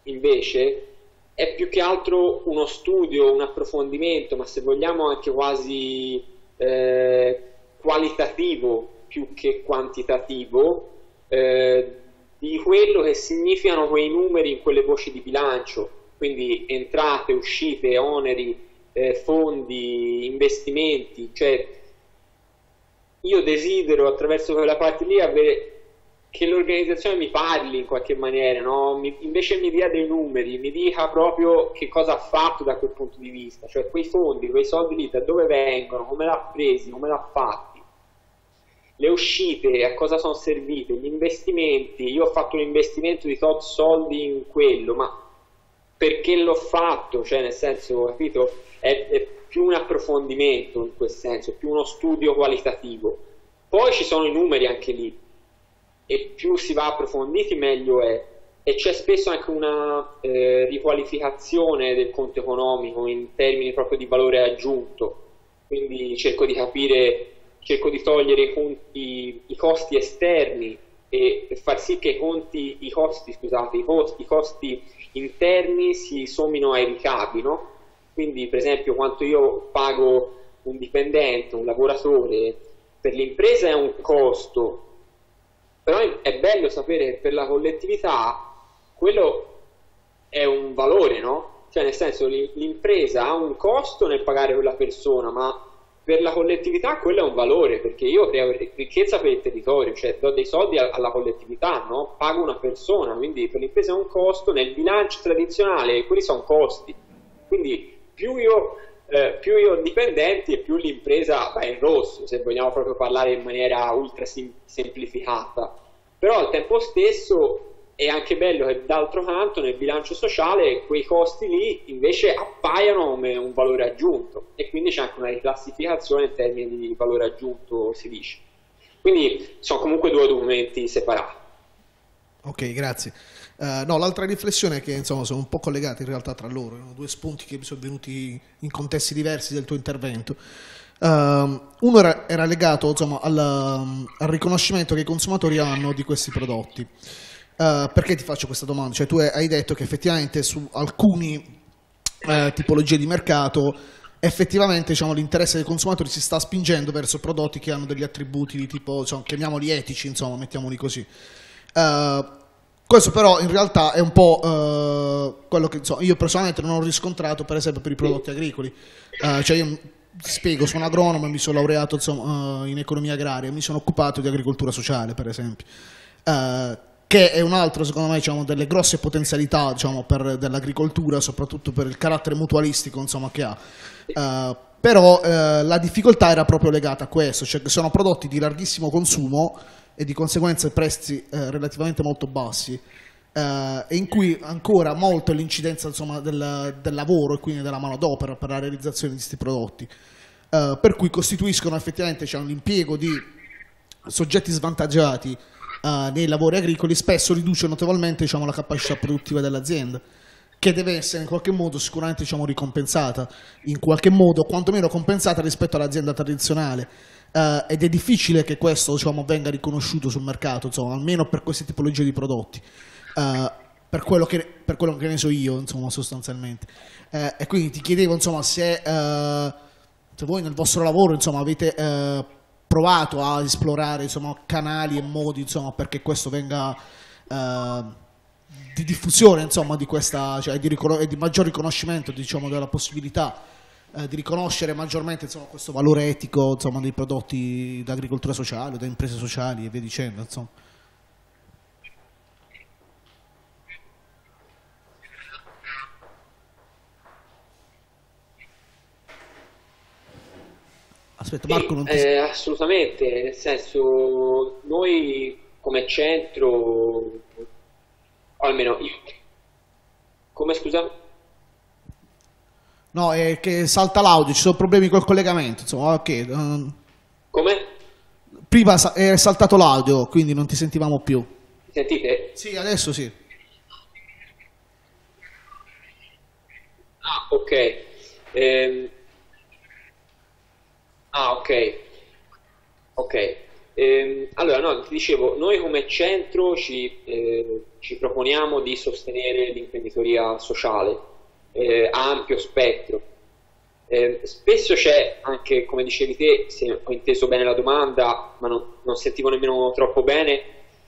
invece, è più che altro uno studio, un approfondimento, ma se vogliamo anche quasi eh, qualitativo più che quantitativo, eh, di quello che significano quei numeri in quelle voci di bilancio, quindi entrate, uscite, oneri, eh, fondi, investimenti, cioè io desidero attraverso quella parte lì avere che l'organizzazione mi parli in qualche maniera, no? mi, invece mi dia dei numeri, mi dica proprio che cosa ha fatto da quel punto di vista, cioè quei fondi, quei soldi lì da dove vengono, come l'ha presi, come l'ha fatti, le uscite, a cosa sono servite, gli investimenti, io ho fatto un investimento di tot soldi in quello, ma perché l'ho fatto? Cioè nel senso, capito? È, è più un approfondimento in quel senso, più uno studio qualitativo. Poi ci sono i numeri anche lì, e più si va approfonditi meglio è e c'è spesso anche una eh, riqualificazione del conto economico in termini proprio di valore aggiunto quindi cerco di capire cerco di togliere i, conti, i costi esterni e, far sì che i conti i costi scusate i costi, i costi interni si sommino ai ricavi no? quindi per esempio quanto io pago un dipendente un lavoratore per l'impresa è un costo però è bello sapere che per la collettività quello è un valore, no? Cioè nel senso l'impresa ha un costo nel pagare quella persona, ma per la collettività quello è un valore, perché io creo ricchezza per il territorio, cioè do dei soldi alla collettività, no? pago una persona, quindi per l'impresa è un costo, nel bilancio tradizionale quelli sono costi, quindi più io, eh, più io ho dipendenti e più l'impresa va in rosso, se vogliamo proprio parlare in maniera ultra sim- semplificata, però al tempo stesso è anche bello che d'altro canto nel bilancio sociale quei costi lì invece appaiano come un valore aggiunto e quindi c'è anche una riclassificazione in termini di valore aggiunto si dice. Quindi sono comunque due documenti separati. Ok, grazie. Uh, no, l'altra riflessione è che insomma sono un po' collegate in realtà tra loro, erano due spunti che mi sono venuti in contesti diversi del tuo intervento. Uh, uno era, era legato insomma, al, al riconoscimento che i consumatori hanno di questi prodotti. Uh, perché ti faccio questa domanda? Cioè, tu hai detto che effettivamente su alcune uh, tipologie di mercato effettivamente diciamo, l'interesse dei consumatori si sta spingendo verso prodotti che hanno degli attributi di tipo, diciamo, chiamiamoli etici, insomma, mettiamoli così. Uh, questo però in realtà è un po' quello che insomma, io personalmente non ho riscontrato per esempio per i prodotti agricoli. cioè io spiego, sono agronomo e mi sono laureato insomma, in economia agraria, mi sono occupato di agricoltura sociale per esempio. Uh, che è un altro, secondo me, diciamo, delle grosse potenzialità diciamo, per, dell'agricoltura, soprattutto per il carattere mutualistico insomma, che ha. Uh, però uh, la difficoltà era proprio legata a questo, cioè che sono prodotti di larghissimo consumo e di conseguenza prezzi uh, relativamente molto bassi e in cui ancora molto l'incidenza insomma, del, del, lavoro e quindi della manodopera per la realizzazione di questi prodotti, per cui costituiscono effettivamente cioè, un impiego di soggetti svantaggiati uh, nei lavori agricoli spesso riduce notevolmente diciamo, la capacità produttiva dell'azienda che deve essere in qualche modo sicuramente diciamo, ricompensata, in qualche modo quantomeno compensata rispetto all'azienda tradizionale. Uh, ed è difficile che questo diciamo, venga riconosciuto sul mercato, insomma, almeno per queste tipologie di prodotti, uh, per, quello che, per, quello che, ne so io, insomma, sostanzialmente. Uh, e quindi ti chiedevo insomma, se, se, voi nel vostro lavoro avete provato a esplorare insomma, canali e modi insomma, perché questo venga eh, di diffusione insomma, di questa, cioè, di, ricon- di, maggior riconoscimento diciamo, della possibilità eh, di riconoscere maggiormente insomma, questo valore etico insomma, dei prodotti d'agricoltura sociale, da imprese sociali e via dicendo. Insomma. Aspetta, Marco, non ti... eh, assolutamente, nel senso, noi come centro, o almeno io, come scusa? No, è che salta l'audio, ci sono problemi col collegamento, insomma, ok. Come? Prima è saltato l'audio, quindi non ti sentivamo più. Sentite? Sì, adesso sì. Ah, ok. Eh, Ah, ok. Ok. Ehm, allora, no, ti dicevo, noi come centro ci, eh, ci proponiamo di sostenere l'imprenditoria sociale eh, a ampio spettro. Eh, spesso c'è anche, come dicevi te, se ho inteso bene la domanda, ma non, non sentivo nemmeno troppo bene,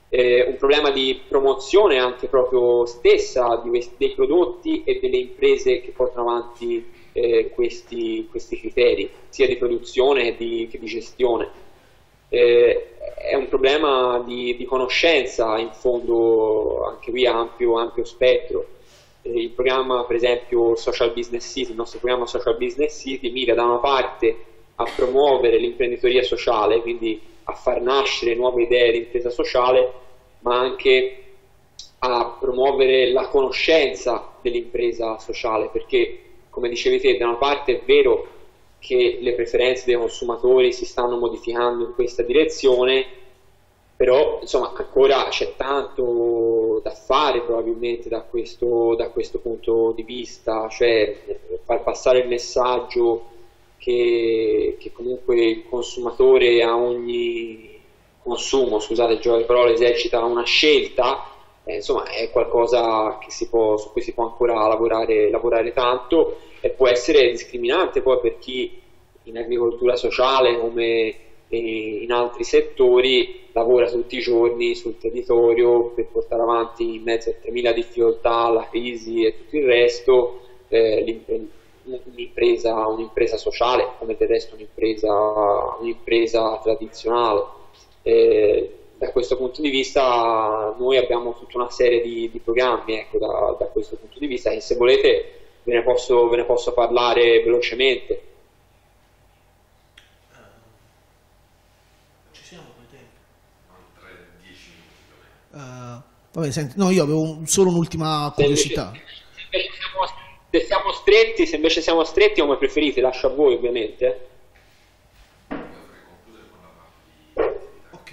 eh, un problema di promozione anche proprio stessa questi, dei prodotti e delle imprese che portano avanti eh, questi, questi, criteri, sia di produzione che di, che di gestione. Eh, è un problema di, di, conoscenza, in fondo anche qui ampio, ampio spettro. Eh, il programma, per esempio, Social Business City, il nostro programma Social Business City mira da una parte a promuovere l'imprenditoria sociale, quindi a far nascere nuove idee di impresa sociale, ma anche a promuovere la conoscenza dell'impresa sociale, perché come dicevi te, da una parte è vero che le preferenze dei consumatori si stanno modificando in questa direzione, però insomma ancora c'è tanto da fare probabilmente da questo, da questo punto di vista, cioè far passare il messaggio che, che comunque il consumatore a ogni consumo, scusate il gioco di parole, esercita una scelta eh, insomma è qualcosa può, su cui si può ancora lavorare, lavorare tanto e può essere discriminante poi per chi in agricoltura sociale come in altri settori lavora tutti i giorni sul territorio per portare avanti in mezzo a 3.000 difficoltà, la crisi e tutto il resto eh, un'impresa, un'impresa, sociale come del resto un'impresa, un'impresa tradizionale. Eh, da questo punto di vista noi abbiamo tutta una serie di, di programmi ecco, da, da, questo punto di vista e se volete ve ne posso, ve ne posso parlare velocemente. Uh, vabbè, senti, no, io avevo solo un'ultima curiosità. Se invece, siamo, se siamo stretti, se invece siamo stretti, come preferite, lascio a voi ovviamente.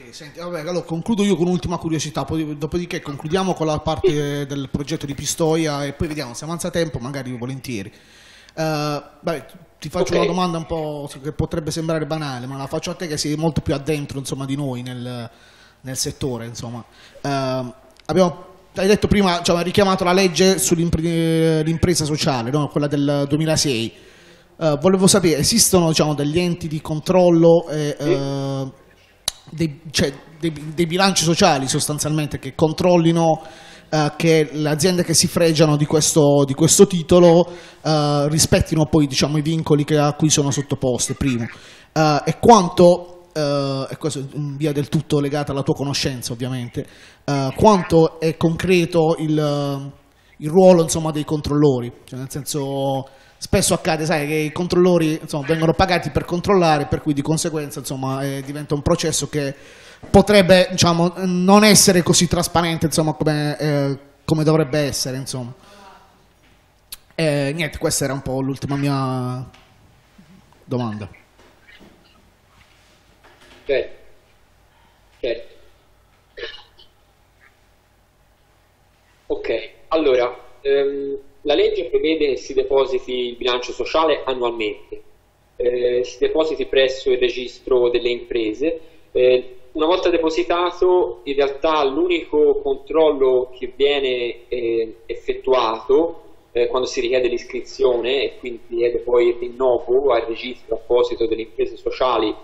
Ok, senti, vabbè, allora concludo io con un'ultima curiosità, poi, dopodiché concludiamo con la parte del progetto di Pistoia e poi vediamo se avanza tempo, magari volentieri. Uh, vabbè, ti faccio okay. una domanda un po' che potrebbe sembrare banale, ma la faccio a te che sei molto più addentro insomma, di noi nel, nel settore. Insomma. Uh, abbiamo, hai detto prima, cioè, hai richiamato la legge sull'impresa sociale, no? quella del 2006. Uh, eh, volevo sapere, esistono diciamo, degli enti di controllo, eh, uh, dei, cioè, dei, dei, bilanci sociali sostanzialmente che controllino uh, che le aziende che si fregiano di questo, di questo titolo rispettino poi diciamo, i vincoli che, a cui sono sottoposte, primo. e quanto uh, e questo in via del tutto legata alla tua conoscenza ovviamente, uh, quanto è concreto il, il ruolo insomma, dei controllori, cioè, nel senso spesso accade sai, che i controllori insomma, vengono pagati per controllare, per cui di conseguenza insomma, eh, diventa un processo che potrebbe diciamo, non essere così trasparente insomma, come, eh, come, dovrebbe essere. E, niente, questa era un po' l'ultima mia domanda. Certo. certo. Ok, allora, ehm, la legge prevede che si depositi il bilancio sociale annualmente, eh, si depositi presso il registro delle imprese. Eh, una volta depositato, in realtà l'unico controllo che viene eh, effettuato eh, quando si richiede l'iscrizione e quindi richiede poi il rinnovo al registro apposito delle imprese sociali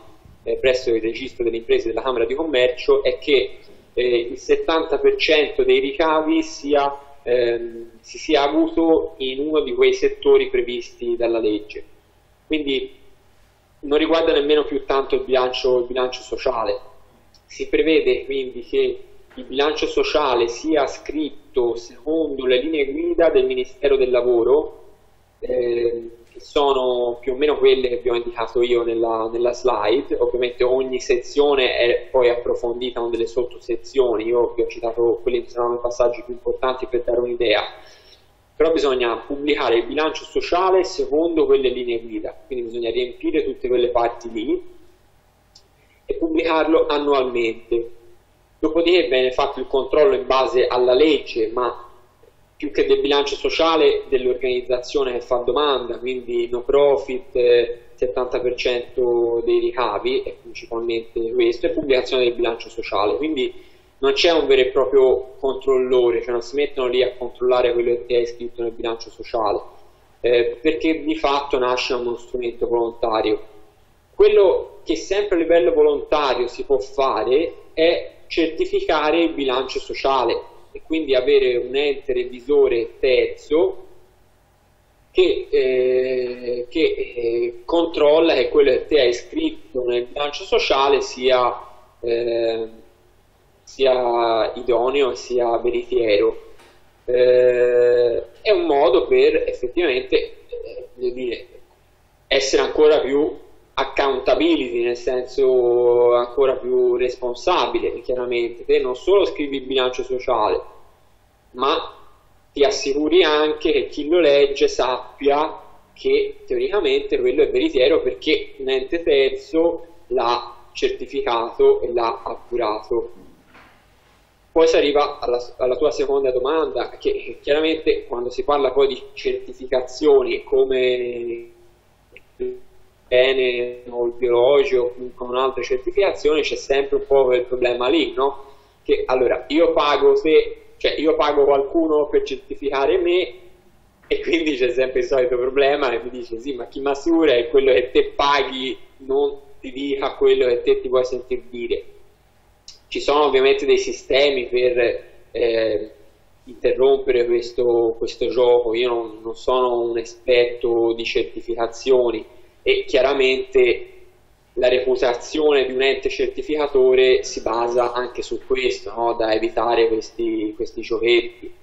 eh, presso il registro delle imprese della Camera di Commercio è che eh, il 70% dei ricavi sia, ehm, si sia avuto in uno di quei settori previsti dalla legge. Quindi non riguarda nemmeno più tanto il bilancio, il bilancio sociale. Si prevede quindi che il bilancio sociale sia scritto secondo le linee guida del Ministero del Lavoro, eh, che sono più o meno quelle che vi ho indicato io nella, nella slide, ovviamente ogni sezione è poi approfondita con delle sottosezioni, io vi ho citato quelli che saranno i passaggi più importanti per dare un'idea, però bisogna pubblicare il bilancio sociale secondo quelle linee guida, quindi bisogna riempire tutte quelle parti lì e pubblicarlo annualmente. Dopodiché viene fatto il controllo in base alla legge, ma più che del bilancio sociale dell'organizzazione che fa domanda, quindi no profit, 70% dei ricavi è principalmente questo, e pubblicazione del bilancio sociale. Quindi non c'è un vero e proprio controllore, cioè non si mettono lì a controllare quello che è scritto nel bilancio sociale, eh, perché di fatto nasce uno strumento volontario. Quello che sempre a livello volontario si può fare è certificare il bilancio sociale, e quindi avere un ente revisore terzo che, eh, che eh, controlla che quello che te hai scritto nel bilancio sociale sia, eh, sia idoneo e sia veritiero. Eh, è un modo per effettivamente eh, dire, essere ancora più accountability, nel senso ancora più responsabile, chiaramente. Te non solo scrivi il bilancio sociale, ma ti assicuri anche che chi lo legge sappia che teoricamente quello è veritiero perché un ente terzo l'ha certificato e l'ha appurato. Poi si arriva alla, alla, tua seconda domanda, che chiaramente quando si parla poi di certificazioni come bene o il biologico con altre certificazioni c'è sempre un po' quel problema lì, no? Che allora io pago se, cioè io pago qualcuno per certificare me e quindi c'è sempre il solito problema e mi dice sì ma chi mi assicura è quello che te paghi non ti dica quello che te ti vuoi sentir dire. Ci sono ovviamente dei sistemi per eh, interrompere questo, questo, gioco, io non, non sono un esperto di certificazioni e chiaramente la reputazione di un ente certificatore si basa anche su questo, no? da evitare questi, questi giochetti.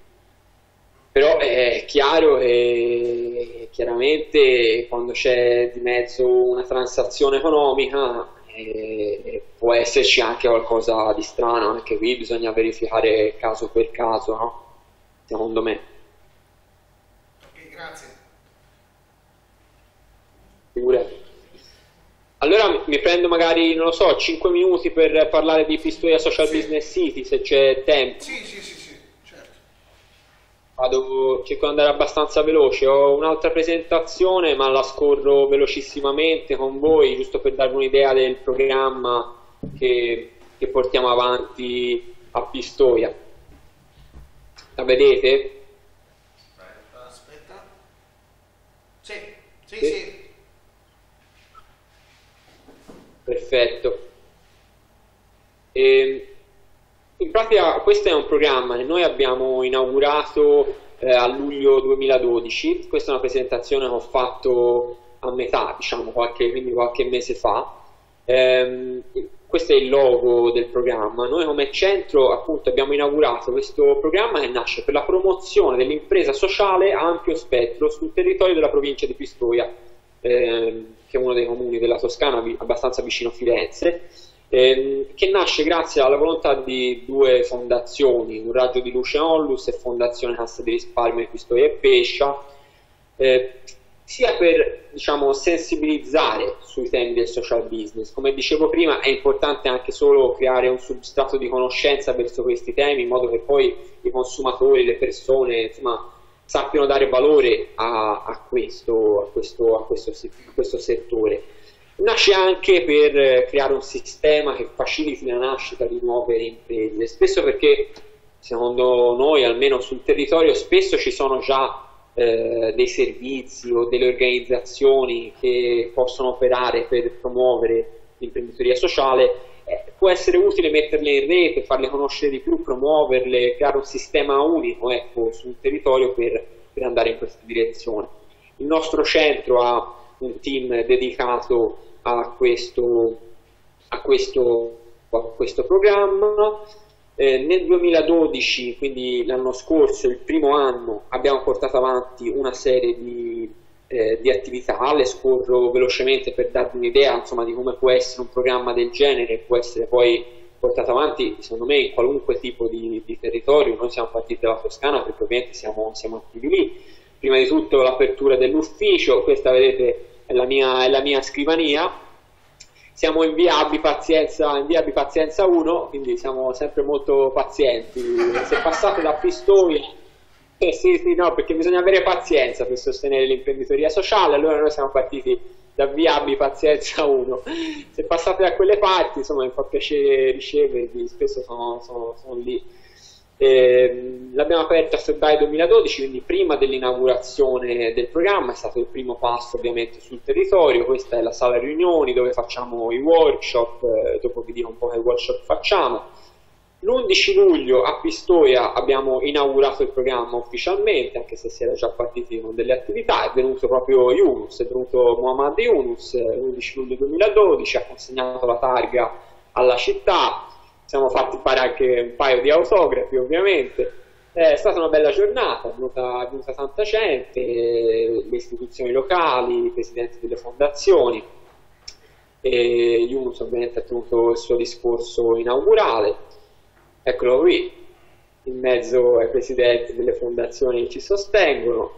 Però è chiaro che chiaramente quando c'è di mezzo una transazione economica eh, può esserci anche qualcosa di strano, anche qui bisogna verificare caso per caso, no? secondo me. Ok, grazie. Figurati. Allora mi prendo magari, non lo so, 5 minuti per parlare di Pistoia Social sì. Business City, se c'è tempo. Sì, sì, sì, sì, certo. Vado, cerco di andare abbastanza veloce. Ho un'altra presentazione, ma la scorro velocissimamente con voi, giusto per darvi un'idea del programma che, che portiamo avanti a Pistoia. La vedete? Aspetta. Sì, sì, sì. sì. Perfetto. E, in pratica questo è un programma che noi abbiamo inaugurato eh, a luglio 2012, questa è una presentazione che ho fatto a metà, diciamo, qualche, quindi qualche mese fa. Eh, questo è il logo del programma. Noi come centro appunto abbiamo inaugurato questo programma che nasce per la promozione dell'impresa sociale a ampio spettro sul territorio della provincia di Pistoia. Eh, che è uno dei comuni della Toscana abbastanza vicino a Firenze, ehm, che nasce grazie alla volontà di due fondazioni, Un Raggio di Luce Onlus e Fondazione Cassa di Risparmio Pistoia e Pescia, eh, sia per diciamo, sensibilizzare sui temi del social business. Come dicevo prima, è importante anche solo creare un substrato di conoscenza verso questi temi, in modo che poi i consumatori, le persone, insomma, sappiano dare valore a, a, questo, a, questo, a questo, questo, settore. Nasce anche per creare un sistema che faciliti la nascita di nuove imprese, spesso perché secondo noi, almeno sul territorio, spesso ci sono già eh, dei servizi o delle organizzazioni che possono operare per promuovere l'imprenditoria sociale eh, può essere utile metterle in rete, farle conoscere di più, promuoverle, creare un sistema unico ecco, sul territorio per, per, andare in questa direzione. Il nostro centro ha un team dedicato a questo, a questo, a questo programma. Eh, nel 2012, quindi l'anno scorso, il primo anno, abbiamo portato avanti una serie di eh, di attività, le scorro velocemente per darvi un'idea insomma, di come può essere un programma del genere, può essere poi portato avanti secondo me in qualunque tipo di, di territorio, noi siamo partiti dalla Toscana perché ovviamente siamo, siamo attivi lì, prima di tutto l'apertura dell'ufficio, questa vedete è la mia, è la mia scrivania, siamo in via Abbi Pazienza, in via Abbi Pazienza 1, quindi siamo sempre molto pazienti, se passate da Pistoia eh sì, sì, no, perché bisogna avere pazienza per sostenere l'imprenditoria sociale, allora noi siamo partiti da Viabi Pazienza 1. Se passate da quelle parti, insomma, mi fa piacere ricevervi, spesso sono, sono, sono lì. Eh, l'abbiamo aperto a febbraio 2012, quindi prima dell'inaugurazione del programma, è stato il primo passo ovviamente sul territorio, questa è la sala riunioni dove facciamo i workshop, eh, dopo vi dico un po' che workshop facciamo L'11 luglio a Pistoia abbiamo inaugurato il programma ufficialmente, anche se si era già partiti con delle attività, è venuto proprio Yunus, è venuto Muhammad Yunus l'11 luglio 2012, ha consegnato la targa alla città, siamo fatti fare anche un paio di autografi ovviamente, è stata una bella giornata, è venuta, è venuta tanta gente, le istituzioni locali, i presidenti delle fondazioni, e Yunus ovviamente ha tenuto il suo discorso inaugurale Eccolo qui, in mezzo ai presidenti delle fondazioni che ci sostengono,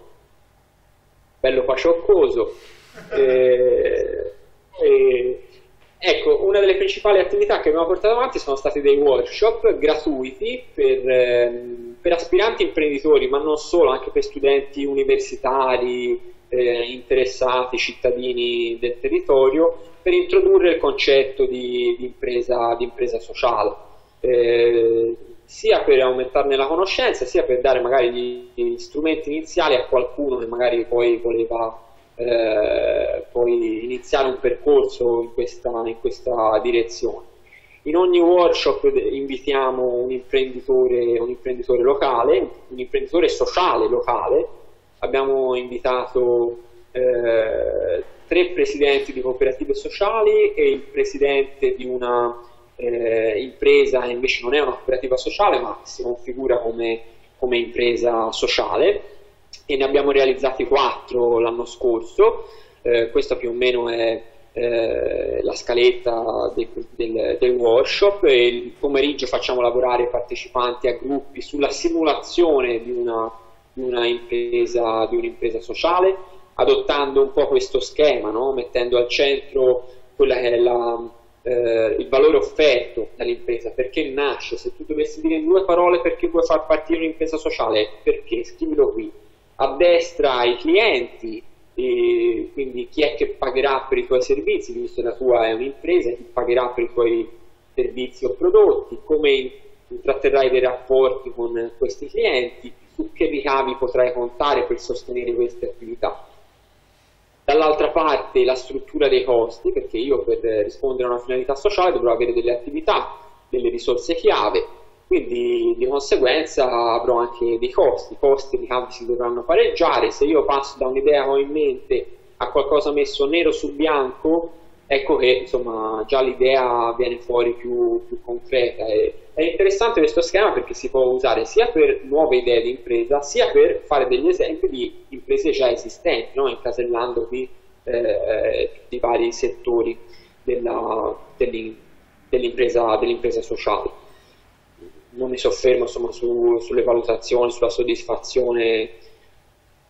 bello pacioccoso. E, e, ecco, una delle principali attività che abbiamo portato avanti sono stati dei workshop gratuiti per, ehm, per aspiranti imprenditori, ma non solo, anche per studenti universitari, eh, interessati, cittadini del territorio, per introdurre il concetto di, di, impresa, di impresa sociale eh, sia per aumentarne la conoscenza, sia per dare magari gli, strumenti iniziali a qualcuno che magari poi voleva eh, poi iniziare un percorso in questa, in questa direzione. In ogni workshop invitiamo un imprenditore, un imprenditore locale, un imprenditore sociale locale. Abbiamo invitato eh, tre presidenti di cooperative sociali e il presidente di una eh, impresa, invece non è una cooperativa sociale, ma si configura come, come impresa sociale e ne abbiamo realizzati quattro l'anno scorso. Eh, questa più o meno è eh, la scaletta del, del, del, workshop e il pomeriggio facciamo lavorare partecipanti a gruppi sulla simulazione di una, di una, impresa, di un'impresa sociale, adottando un po' questo schema, no? mettendo al centro quella che è la, eh, il valore offerto dall'impresa, perché nasce, se tu dovessi dire in due parole perché vuoi far partire un'impresa sociale, perché, scrivilo qui, a destra i clienti, quindi chi è che pagherà per i tuoi servizi, visto che la tua è un'impresa, chi pagherà per i tuoi servizi o prodotti, come intratterrai dei rapporti con questi clienti, su che ricavi potrai contare per sostenere queste attività. Dall'altra parte la struttura dei costi, perché io per rispondere a una finalità sociale dovrò avere delle attività, delle risorse chiave, quindi di conseguenza avrò anche dei costi, i costi di campi si dovranno pareggiare, se io passo da un'idea che ho in mente a qualcosa messo nero su bianco, ecco che insomma già l'idea viene fuori più, più concreta. E, è interessante questo schema perché si può usare sia per nuove idee di impresa, sia per fare degli esempi di imprese già esistenti, no? incasellando qui eh, i vari settori dell'impresa, dell'impresa sociale non mi soffermo insomma, su, sulle valutazioni, sulla soddisfazione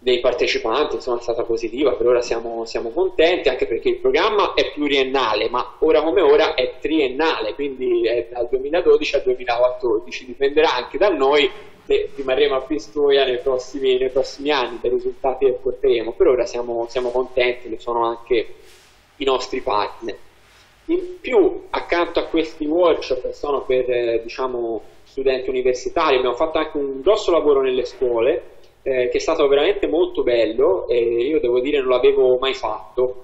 dei partecipanti, insomma è stata positiva, per ora siamo, siamo, contenti, anche perché il programma è pluriennale, ma ora come ora è triennale, quindi è dal 2012 al 2014, dipenderà anche da noi se rimarremo a Pistoia nei prossimi, nei prossimi anni, dai risultati che porteremo, per ora siamo, siamo contenti, lo sono anche i nostri partner. In più, accanto a questi workshop sono per, eh, diciamo, studenti universitari, abbiamo fatto anche un grosso lavoro nelle scuole eh, che è stato veramente molto bello e io devo dire non l'avevo mai fatto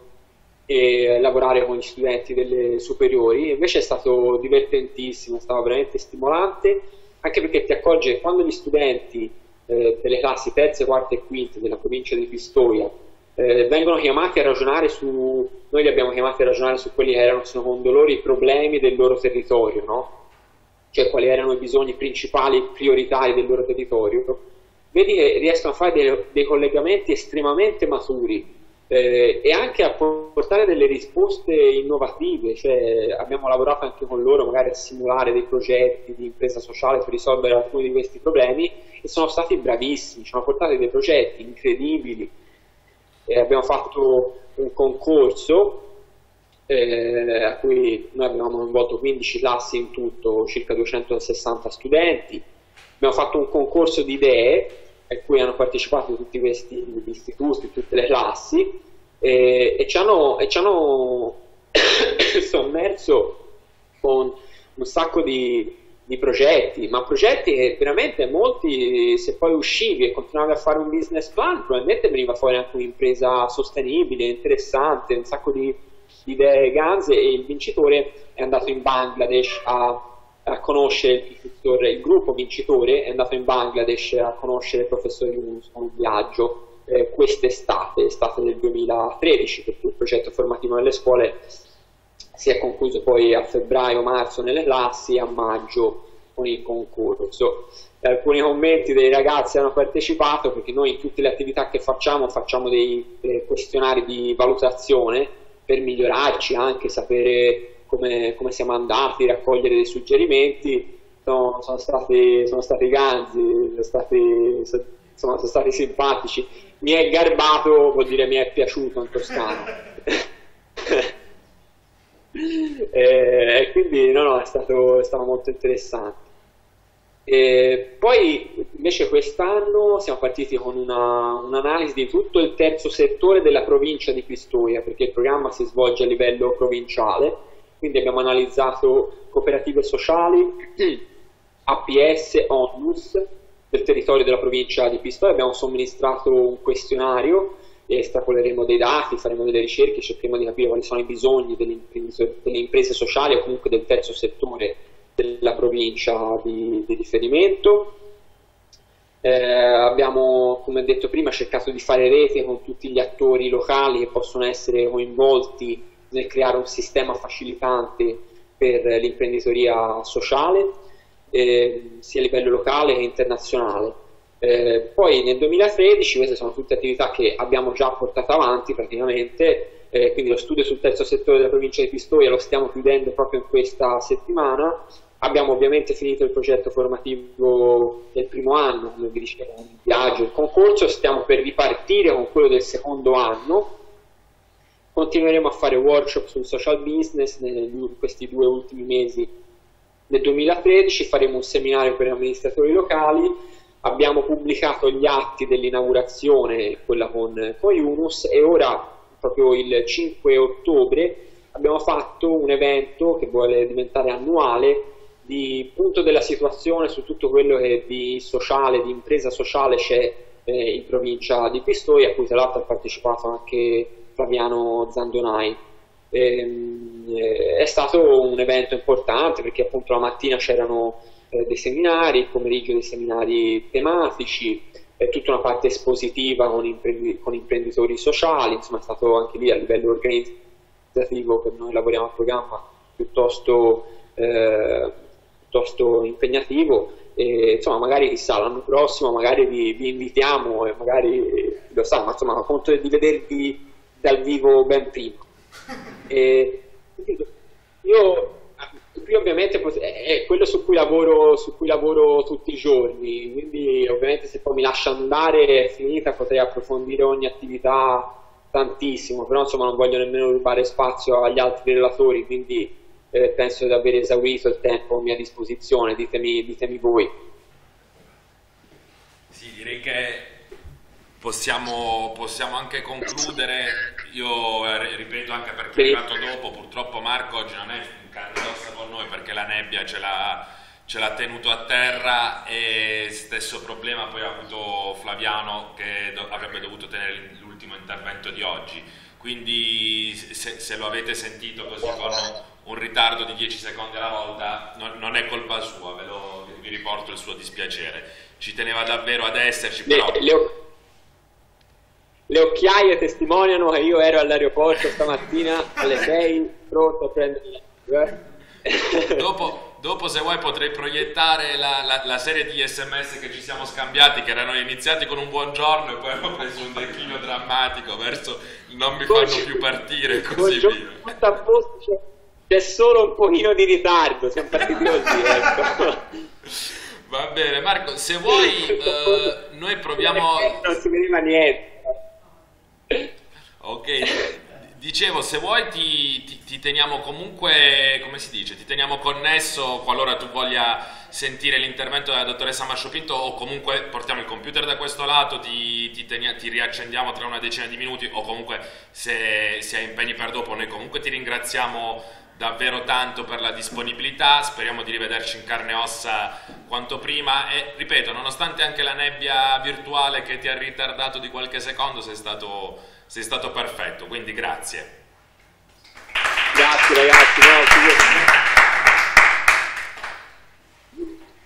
lavorare con gli studenti delle superiori, invece è stato divertentissimo, è stato veramente stimolante anche perché ti accorgi che quando gli studenti eh, delle classi terze, quarte e quinte della provincia di Pistoia eh, vengono chiamati a ragionare su, noi li abbiamo chiamati a ragionare su quelli che erano secondo loro i problemi del loro territorio, no? cioè quali erano i bisogni principali, prioritari del loro territorio, vedi che riescono a fare dei, dei collegamenti estremamente maturi eh, e anche a portare delle risposte innovative, cioè abbiamo lavorato anche con loro magari a simulare dei progetti di impresa sociale per risolvere alcuni di questi problemi e sono stati bravissimi, ci hanno portato dei progetti incredibili. Eh, abbiamo fatto un concorso eh, a cui noi avevamo coinvolto 15 classi in tutto, circa 260 studenti. Abbiamo fatto un concorso di idee a cui hanno partecipato tutti questi istituti, tutte le classi e, e ci hanno, e ci hanno sommerso con un sacco di, di progetti, ma progetti che veramente molti, se poi uscivi e continuavi a fare un business plan, probabilmente veniva fuori anche un'impresa sostenibile, interessante, un sacco di idee ganze e il vincitore è andato in Bangladesh a, a conoscere il, il, gruppo vincitore è andato in Bangladesh a conoscere il professor Yunus con un viaggio eh, quest'estate, estate del 2013, perché il progetto formativo nelle scuole si è concluso poi a febbraio-marzo nelle classi e a maggio con il concorso. Alcuni commenti dei ragazzi hanno partecipato perché noi in tutte le attività che facciamo facciamo dei eh, questionari di valutazione per migliorarci, anche sapere come, come siamo andati, raccogliere dei suggerimenti, sono, sono, stati, sono stati ganzi, sono stati, insomma, sono stati simpatici. Mi è garbato, vuol dire mi è piaciuto in toscano. e quindi no, no, è stato, è stato molto interessante. E poi invece quest'anno siamo partiti con una, un'analisi di tutto il terzo settore della provincia di Pistoia, perché il programma si svolge a livello provinciale, quindi abbiamo analizzato cooperative sociali, APS, ONUS del territorio della provincia di Pistoia, abbiamo somministrato un questionario estrapoleremo dei dati, faremo delle ricerche, cercheremo di capire quali sono i bisogni delle, delle imprese sociali o comunque del terzo settore della provincia di, di riferimento. Eh, abbiamo, come detto prima, cercato di fare rete con tutti gli attori locali che possono essere coinvolti nel creare un sistema facilitante per l'imprenditoria sociale, eh, sia a livello locale che internazionale. Eh, poi nel 2013, queste sono tutte attività che abbiamo già portato avanti praticamente, eh, quindi lo studio sul terzo settore della provincia di Pistoia lo stiamo chiudendo proprio in questa settimana. Abbiamo ovviamente finito il progetto formativo del primo anno, come vi dicevo, il viaggio, il concorso, stiamo per ripartire con quello del secondo anno. Continueremo a fare workshop sul social business in questi due ultimi mesi. Del 2013, faremo un seminario per amministratori locali abbiamo pubblicato gli atti dell'inaugurazione, quella con, con e ora, proprio il 5 ottobre, abbiamo fatto un evento che vuole diventare annuale di punto della situazione su tutto quello che di sociale, di impresa sociale c'è eh, in provincia di Pistoia, a cui tra l'altro ha partecipato anche Flaviano Zandonai. Ehm, eh, è stato un evento importante perché appunto la mattina c'erano eh, dei seminari, il pomeriggio dei seminari tematici, eh, tutta una parte espositiva con, imprendi- con, imprenditori sociali, insomma è stato anche lì a livello organizzativo per noi lavoriamo a programma piuttosto, eh, piuttosto impegnativo e, insomma magari chissà l'anno prossimo magari vi, vi invitiamo e magari lo sa, ma insomma conto di vedervi dal vivo ben prima. E, io qui ovviamente è quello su cui, lavoro, su cui lavoro tutti i giorni, quindi ovviamente se poi mi lascia andare è finita, potrei approfondire ogni attività tantissimo, però insomma non voglio nemmeno rubare spazio agli altri relatori, quindi eh, penso di aver esaurito il tempo a mia disposizione, ditemi, ditemi voi. Sì, direi che Possiamo, possiamo, anche concludere, io eh, ripeto anche perché è arrivato dopo, purtroppo Marco oggi non è Carlossa con noi perché la nebbia ce l'ha, ce l'ha tenuto a terra e stesso problema poi ha avuto Flaviano che do, avrebbe dovuto tenere l'ultimo intervento di oggi. Quindi se, se, lo avete sentito così con un ritardo di 10 secondi alla volta non, non è colpa sua, ve lo, vi riporto il suo dispiacere. Ci teneva davvero ad esserci, però... Le, occhiaie testimoniano che io ero all'aeroporto stamattina alle 6 pronto a prendere dopo, dopo, se vuoi potrei proiettare la, la, la, serie di sms che ci siamo scambiati che erano iniziati con un buongiorno e poi hanno preso un declino drammatico verso non mi fanno più partire così via. C'è solo un pochino di ritardo siamo partiti così ecco. va bene Marco se vuoi eh, noi proviamo non si vediva niente ok Dicevo, se vuoi ti, ti, ti, teniamo comunque, come si dice, ti teniamo connesso qualora tu voglia sentire l'intervento della dottoressa Masciopinto o comunque portiamo il computer da questo lato, ti, tenia, ti, riaccendiamo tra una decina di minuti o comunque se, se hai impegni per dopo noi comunque ti ringraziamo davvero tanto per la disponibilità, speriamo di rivederci in carne e ossa quanto prima. E ripeto, nonostante anche la nebbia virtuale che ti ha ritardato di qualche secondo sei stato sei stato perfetto, quindi grazie. Grazie ragazzi,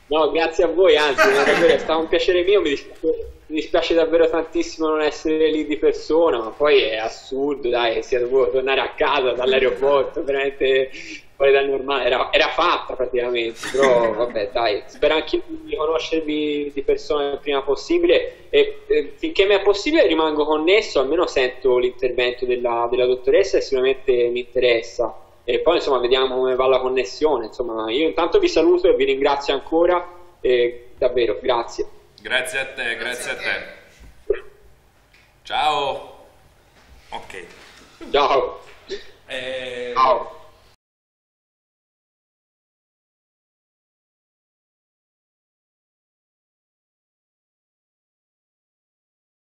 no, no grazie a voi, anzi, è stato un piacere mio, mi dispiace, mi dispiace, davvero tantissimo non essere lì di persona, ma poi è assurdo, dai, sia dovuto tornare a casa dall'aeroporto, veramente fuori dal normale, era, era, fatta praticamente, però vabbè dai, spero anche di conoscervi di persona il prima possibile e, e finché mi è possibile rimango connesso, almeno sento l'intervento della, della dottoressa e sicuramente mi interessa e poi insomma vediamo come va la connessione, insomma io intanto vi saluto e vi ringrazio ancora e davvero grazie. Grazie a te, grazie, grazie a, te. a te. Ciao. Ok. Ciao. Eh... Ciao.